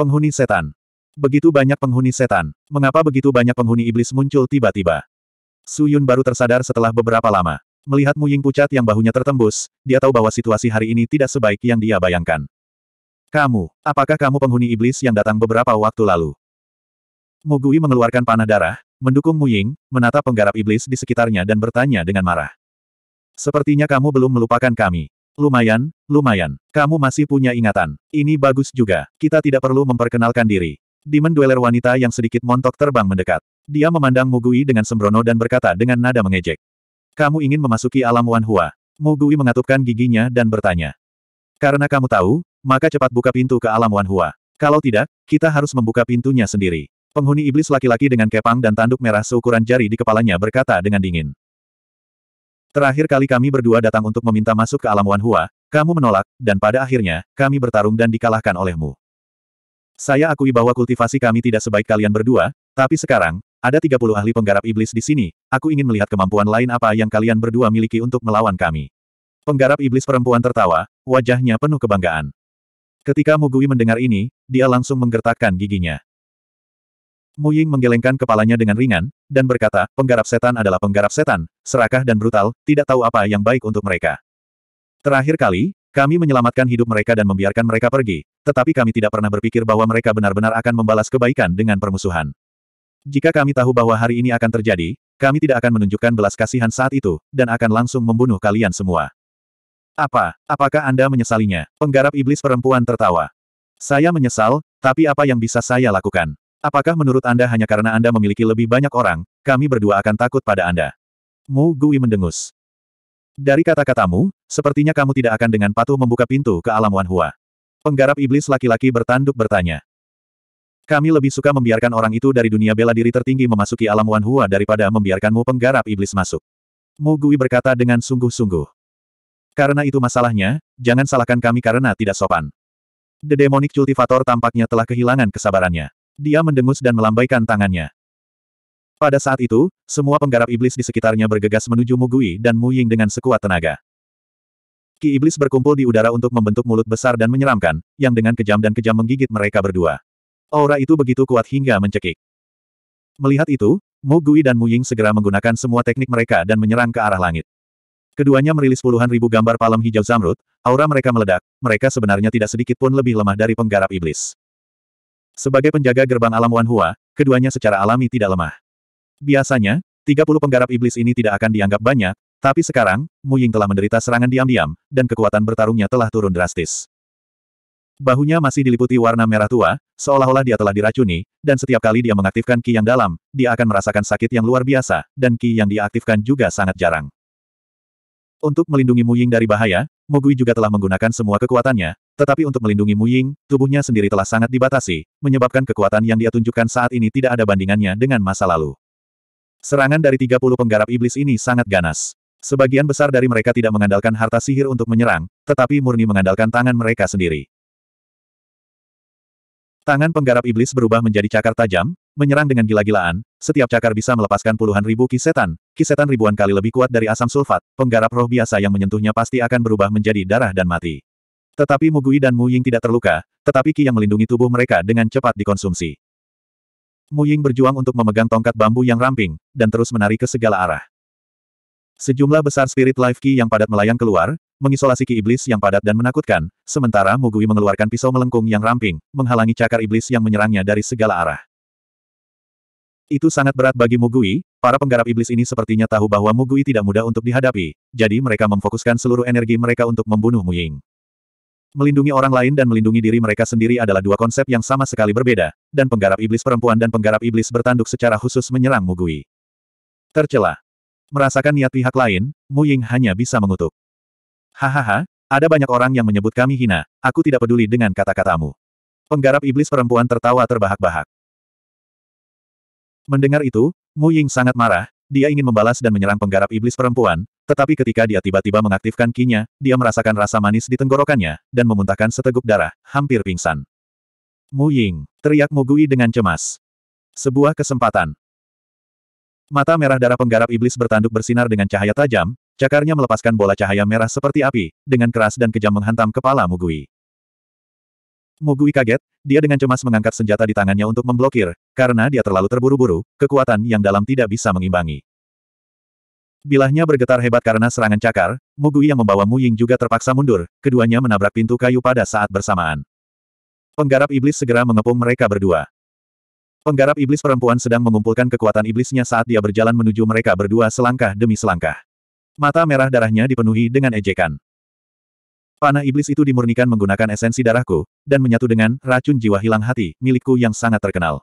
Penghuni setan. Begitu banyak penghuni setan. Mengapa begitu banyak penghuni iblis muncul tiba-tiba? Su Yun baru tersadar setelah beberapa lama. Melihat Mu Ying pucat yang bahunya tertembus, dia tahu bahwa situasi hari ini tidak sebaik yang dia bayangkan. Kamu, apakah kamu penghuni iblis yang datang beberapa waktu lalu? Mu Gui mengeluarkan panah darah, mendukung Mu Ying, menatap penggarap iblis di sekitarnya dan bertanya dengan marah. Sepertinya kamu belum melupakan kami. Lumayan, lumayan. Kamu masih punya ingatan. Ini bagus juga. Kita tidak perlu memperkenalkan diri. Demon Dweller wanita yang sedikit montok terbang mendekat. Dia memandang Mugui dengan sembrono dan berkata dengan nada mengejek. Kamu ingin memasuki alam Wan Hua. Mugui mengatupkan giginya dan bertanya. Karena kamu tahu, maka cepat buka pintu ke alam Wan Hua. Kalau tidak, kita harus membuka pintunya sendiri. Penghuni iblis laki-laki dengan kepang dan tanduk merah seukuran jari di kepalanya berkata dengan dingin. Terakhir kali kami berdua datang untuk meminta masuk ke alam Wan Hua, kamu menolak, dan pada akhirnya, kami bertarung dan dikalahkan olehmu. Saya akui bahwa kultivasi kami tidak sebaik kalian berdua, tapi sekarang, ada 30 ahli penggarap iblis di sini, aku ingin melihat kemampuan lain apa yang kalian berdua miliki untuk melawan kami. Penggarap iblis perempuan tertawa, wajahnya penuh kebanggaan. Ketika Mugui mendengar ini, dia langsung menggertakkan giginya. Mu Ying menggelengkan kepalanya dengan ringan, dan berkata, penggarap setan adalah penggarap setan, serakah dan brutal, tidak tahu apa yang baik untuk mereka. Terakhir kali, kami menyelamatkan hidup mereka dan membiarkan mereka pergi, tetapi kami tidak pernah berpikir bahwa mereka benar-benar akan membalas kebaikan dengan permusuhan. Jika kami tahu bahwa hari ini akan terjadi, kami tidak akan menunjukkan belas kasihan saat itu, dan akan langsung membunuh kalian semua. Apa? Apakah Anda menyesalinya? Penggarap iblis perempuan tertawa. Saya menyesal, tapi apa yang bisa saya lakukan? Apakah menurut Anda hanya karena Anda memiliki lebih banyak orang, kami berdua akan takut pada Anda? Mu Gui mendengus. Dari kata-katamu, sepertinya kamu tidak akan dengan patuh membuka pintu ke alam Wan Hua. Penggarap iblis laki-laki bertanduk bertanya. Kami lebih suka membiarkan orang itu dari dunia bela diri tertinggi memasuki alam Wan Hua daripada membiarkanmu penggarap iblis masuk. Mu Gui berkata dengan sungguh-sungguh. Karena itu masalahnya, jangan salahkan kami karena tidak sopan. The Demonic Cultivator tampaknya telah kehilangan kesabarannya. Dia mendengus dan melambaikan tangannya. Pada saat itu, semua penggarap iblis di sekitarnya bergegas menuju Mu Gui dan Mu Ying dengan sekuat tenaga. Ki iblis berkumpul di udara untuk membentuk mulut besar dan menyeramkan, yang dengan kejam dan kejam menggigit mereka berdua. Aura itu begitu kuat hingga mencekik. Melihat itu, Mu Gui dan Mu Ying segera menggunakan semua teknik mereka dan menyerang ke arah langit. Keduanya merilis puluhan ribu gambar palem hijau zamrud, aura mereka meledak, mereka sebenarnya tidak sedikit pun lebih lemah dari penggarap iblis. Sebagai penjaga gerbang alam Wan Hua, keduanya secara alami tidak lemah. Biasanya, 30 penggarap iblis ini tidak akan dianggap banyak, tapi sekarang, Mu Ying telah menderita serangan diam-diam, dan kekuatan bertarungnya telah turun drastis. Bahunya masih diliputi warna merah tua, seolah-olah dia telah diracuni, dan setiap kali dia mengaktifkan ki yang dalam, dia akan merasakan sakit yang luar biasa, dan ki yang dia aktifkan juga sangat jarang. Untuk melindungi Mu Ying dari bahaya, Mu Gui juga telah menggunakan semua kekuatannya, tetapi untuk melindungi Mu Ying, tubuhnya sendiri telah sangat dibatasi, menyebabkan kekuatan yang dia tunjukkan saat ini tidak ada bandingannya dengan masa lalu. Serangan dari 30 penggarap iblis ini sangat ganas. Sebagian besar dari mereka tidak mengandalkan harta sihir untuk menyerang, tetapi murni mengandalkan tangan mereka sendiri. Tangan penggarap iblis berubah menjadi cakar tajam, menyerang dengan gila-gilaan, setiap cakar bisa melepaskan puluhan ribu kisetan, kisetan ribuan kali lebih kuat dari asam sulfat, penggarap roh biasa yang menyentuhnya pasti akan berubah menjadi darah dan mati. Tetapi Mugui dan Mu Ying tidak terluka, tetapi ki yang melindungi tubuh mereka dengan cepat dikonsumsi. Mu Ying berjuang untuk memegang tongkat bambu yang ramping, dan terus menari ke segala arah. Sejumlah besar spirit life key yang padat melayang keluar, mengisolasi ki iblis yang padat dan menakutkan, sementara Mugui mengeluarkan pisau melengkung yang ramping, menghalangi cakar iblis yang menyerangnya dari segala arah. Itu sangat berat bagi Mugui, para penggarap iblis ini sepertinya tahu bahwa Mugui tidak mudah untuk dihadapi, jadi mereka memfokuskan seluruh energi mereka untuk membunuh Mu Ying. Melindungi orang lain dan melindungi diri mereka sendiri adalah dua konsep yang sama sekali berbeda, dan penggarap iblis perempuan dan penggarap iblis bertanduk secara khusus menyerang Mugui. Tercela. Merasakan niat pihak lain, Mu Ying hanya bisa mengutuk. Hahaha, ada banyak orang yang menyebut kami hina, aku tidak peduli dengan kata-katamu. Penggarap iblis perempuan tertawa terbahak-bahak. Mendengar itu, Mu Ying sangat marah, dia ingin membalas dan menyerang penggarap iblis perempuan, tetapi ketika dia tiba-tiba mengaktifkan kinya, dia merasakan rasa manis di tenggorokannya, dan memuntahkan seteguk darah, hampir pingsan. Mu Ying, teriak Mu Gui dengan cemas. Sebuah kesempatan. Mata merah darah penggarap iblis bertanduk bersinar dengan cahaya tajam, Cakarnya melepaskan bola cahaya merah seperti api, dengan keras dan kejam menghantam kepala Mugui. Mugui kaget, dia dengan cemas mengangkat senjata di tangannya untuk memblokir, karena dia terlalu terburu-buru, kekuatan yang dalam tidak bisa mengimbangi. Bilahnya bergetar hebat karena serangan cakar, Mugui yang membawa Mu Ying juga terpaksa mundur, keduanya menabrak pintu kayu pada saat bersamaan. Penggarap iblis segera mengepung mereka berdua. Penggarap iblis perempuan sedang mengumpulkan kekuatan iblisnya saat dia berjalan menuju mereka berdua selangkah demi selangkah. Mata merah darahnya dipenuhi dengan ejekan. Panah iblis itu dimurnikan menggunakan esensi darahku, dan menyatu dengan racun jiwa hilang hati, milikku yang sangat terkenal.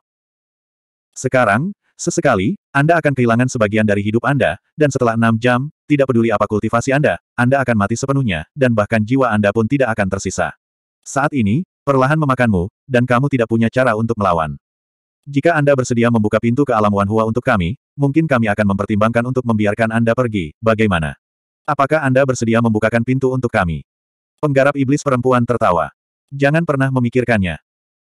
Sekarang, sesekali, Anda akan kehilangan sebagian dari hidup Anda, dan setelah enam jam, tidak peduli apa kultivasi Anda, Anda akan mati sepenuhnya, dan bahkan jiwa Anda pun tidak akan tersisa. Saat ini, perlahan memakanmu, dan kamu tidak punya cara untuk melawan. Jika Anda bersedia membuka pintu ke alam Wanhua untuk kami, mungkin kami akan mempertimbangkan untuk membiarkan Anda pergi, bagaimana? Apakah Anda bersedia membukakan pintu untuk kami? Penggarap iblis perempuan tertawa. Jangan pernah memikirkannya.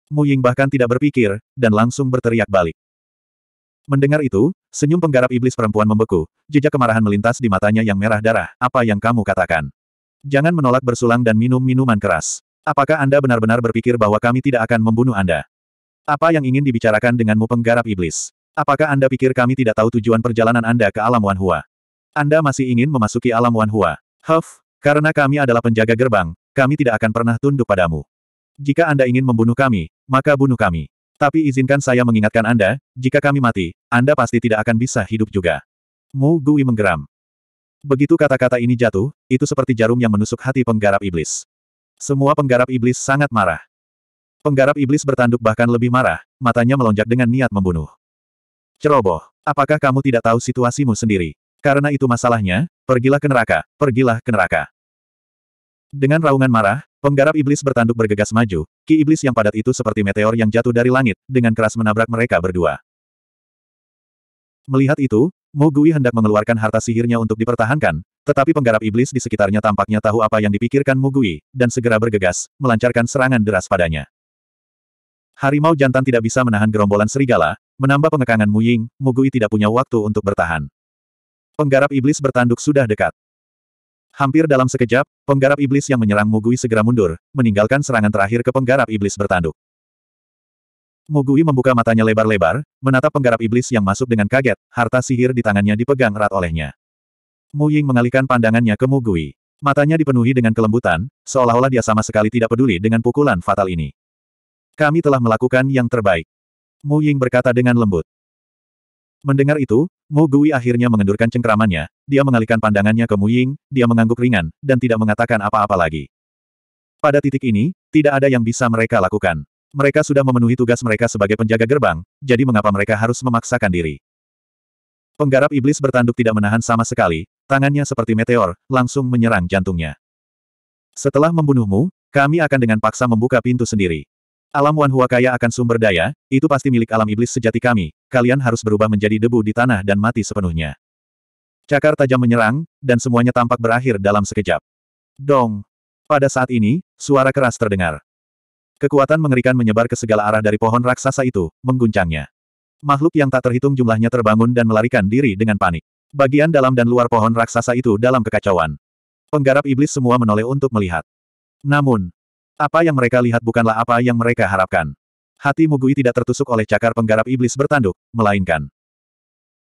Mu Ying bahkan tidak berpikir, dan langsung berteriak balik. Mendengar itu, senyum penggarap iblis perempuan membeku, jejak kemarahan melintas di matanya yang merah darah, apa yang kamu katakan? Jangan menolak bersulang dan minum minuman keras. Apakah Anda benar-benar berpikir bahwa kami tidak akan membunuh Anda? Apa yang ingin dibicarakan denganmu penggarap iblis? Apakah Anda pikir kami tidak tahu tujuan perjalanan Anda ke alam Wanhua? Anda masih ingin memasuki alam Wanhua? Huff, karena kami adalah penjaga gerbang, kami tidak akan pernah tunduk padamu. Jika Anda ingin membunuh kami, maka bunuh kami. Tapi izinkan saya mengingatkan Anda, jika kami mati, Anda pasti tidak akan bisa hidup juga. Mu Gui menggeram. Begitu kata-kata ini jatuh, itu seperti jarum yang menusuk hati penggarap iblis. Semua penggarap iblis sangat marah. Penggarap iblis bertanduk bahkan lebih marah, matanya melonjak dengan niat membunuh. Ceroboh, apakah kamu tidak tahu situasimu sendiri? Karena itu masalahnya, pergilah ke neraka, pergilah ke neraka. Dengan raungan marah, penggarap iblis bertanduk bergegas maju, ki iblis yang padat itu seperti meteor yang jatuh dari langit, dengan keras menabrak mereka berdua. Melihat itu, Mu Gui hendak mengeluarkan harta sihirnya untuk dipertahankan, tetapi penggarap iblis di sekitarnya tampaknya tahu apa yang dipikirkan Mu Gui, dan segera bergegas, melancarkan serangan deras padanya. Harimau jantan tidak bisa menahan gerombolan serigala, menambah pengekangan Mu Ying, tidak punya waktu untuk bertahan. Penggarap iblis bertanduk sudah dekat. Hampir dalam sekejap, penggarap iblis yang menyerang Mu Gui segera mundur, meninggalkan serangan terakhir ke penggarap iblis bertanduk. Mugui membuka matanya lebar-lebar, menatap penggarap iblis yang masuk dengan kaget, harta sihir di tangannya dipegang erat olehnya. Mu Ying mengalihkan pandangannya ke Mugui. Matanya dipenuhi dengan kelembutan, seolah-olah dia sama sekali tidak peduli dengan pukulan fatal ini. Kami telah melakukan yang terbaik. Mu Ying berkata dengan lembut. Mendengar itu, Mu Gui akhirnya mengendurkan cengkramannya, dia mengalihkan pandangannya ke Mu Ying, dia mengangguk ringan, dan tidak mengatakan apa-apa lagi. Pada titik ini, tidak ada yang bisa mereka lakukan. Mereka sudah memenuhi tugas mereka sebagai penjaga gerbang, jadi mengapa mereka harus memaksakan diri? Penggarap iblis bertanduk tidak menahan sama sekali, tangannya seperti meteor, langsung menyerang jantungnya. Setelah membunuhmu, kami akan dengan paksa membuka pintu sendiri. Alam Wan Hua kaya akan sumber daya, itu pasti milik alam iblis sejati kami, kalian harus berubah menjadi debu di tanah dan mati sepenuhnya. Cakar tajam menyerang, dan semuanya tampak berakhir dalam sekejap. Dong! Pada saat ini, suara keras terdengar. Kekuatan mengerikan menyebar ke segala arah dari pohon raksasa itu, mengguncangnya. Makhluk yang tak terhitung jumlahnya terbangun dan melarikan diri dengan panik. Bagian dalam dan luar pohon raksasa itu dalam kekacauan. Penggarap iblis semua menoleh untuk melihat. Namun, apa yang mereka lihat bukanlah apa yang mereka harapkan. Hati Mugui tidak tertusuk oleh cakar penggarap iblis bertanduk, melainkan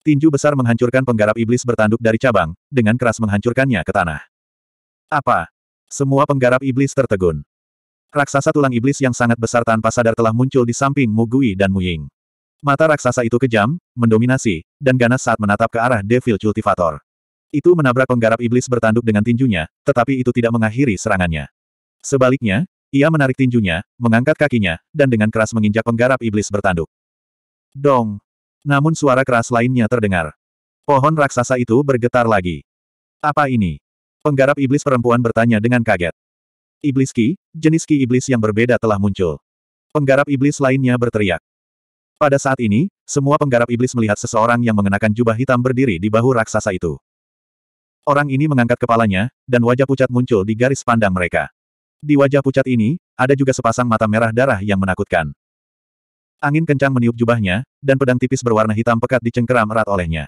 tinju besar menghancurkan penggarap iblis bertanduk dari cabang, dengan keras menghancurkannya ke tanah. Apa? Semua penggarap iblis tertegun. Raksasa tulang iblis yang sangat besar tanpa sadar telah muncul di samping Mu Gui dan Mu Ying. Mata raksasa itu kejam, mendominasi, dan ganas saat menatap ke arah Devil Cultivator. Itu menabrak penggarap iblis bertanduk dengan tinjunya, tetapi itu tidak mengakhiri serangannya. Sebaliknya, ia menarik tinjunya, mengangkat kakinya, dan dengan keras menginjak penggarap iblis bertanduk. Dong! Namun suara keras lainnya terdengar. Pohon raksasa itu bergetar lagi. Apa ini? Penggarap iblis perempuan bertanya dengan kaget. Iblis Ki, jenis Ki iblis yang berbeda telah muncul. Penggarap iblis lainnya berteriak. Pada saat ini, semua penggarap iblis melihat seseorang yang mengenakan jubah hitam berdiri di bahu raksasa itu. Orang ini mengangkat kepalanya, dan wajah pucat muncul di garis pandang mereka. Di wajah pucat ini, ada juga sepasang mata merah darah yang menakutkan. Angin kencang meniup jubahnya, dan pedang tipis berwarna hitam pekat dicengkeram erat olehnya.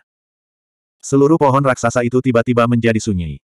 Seluruh pohon raksasa itu tiba-tiba menjadi sunyi.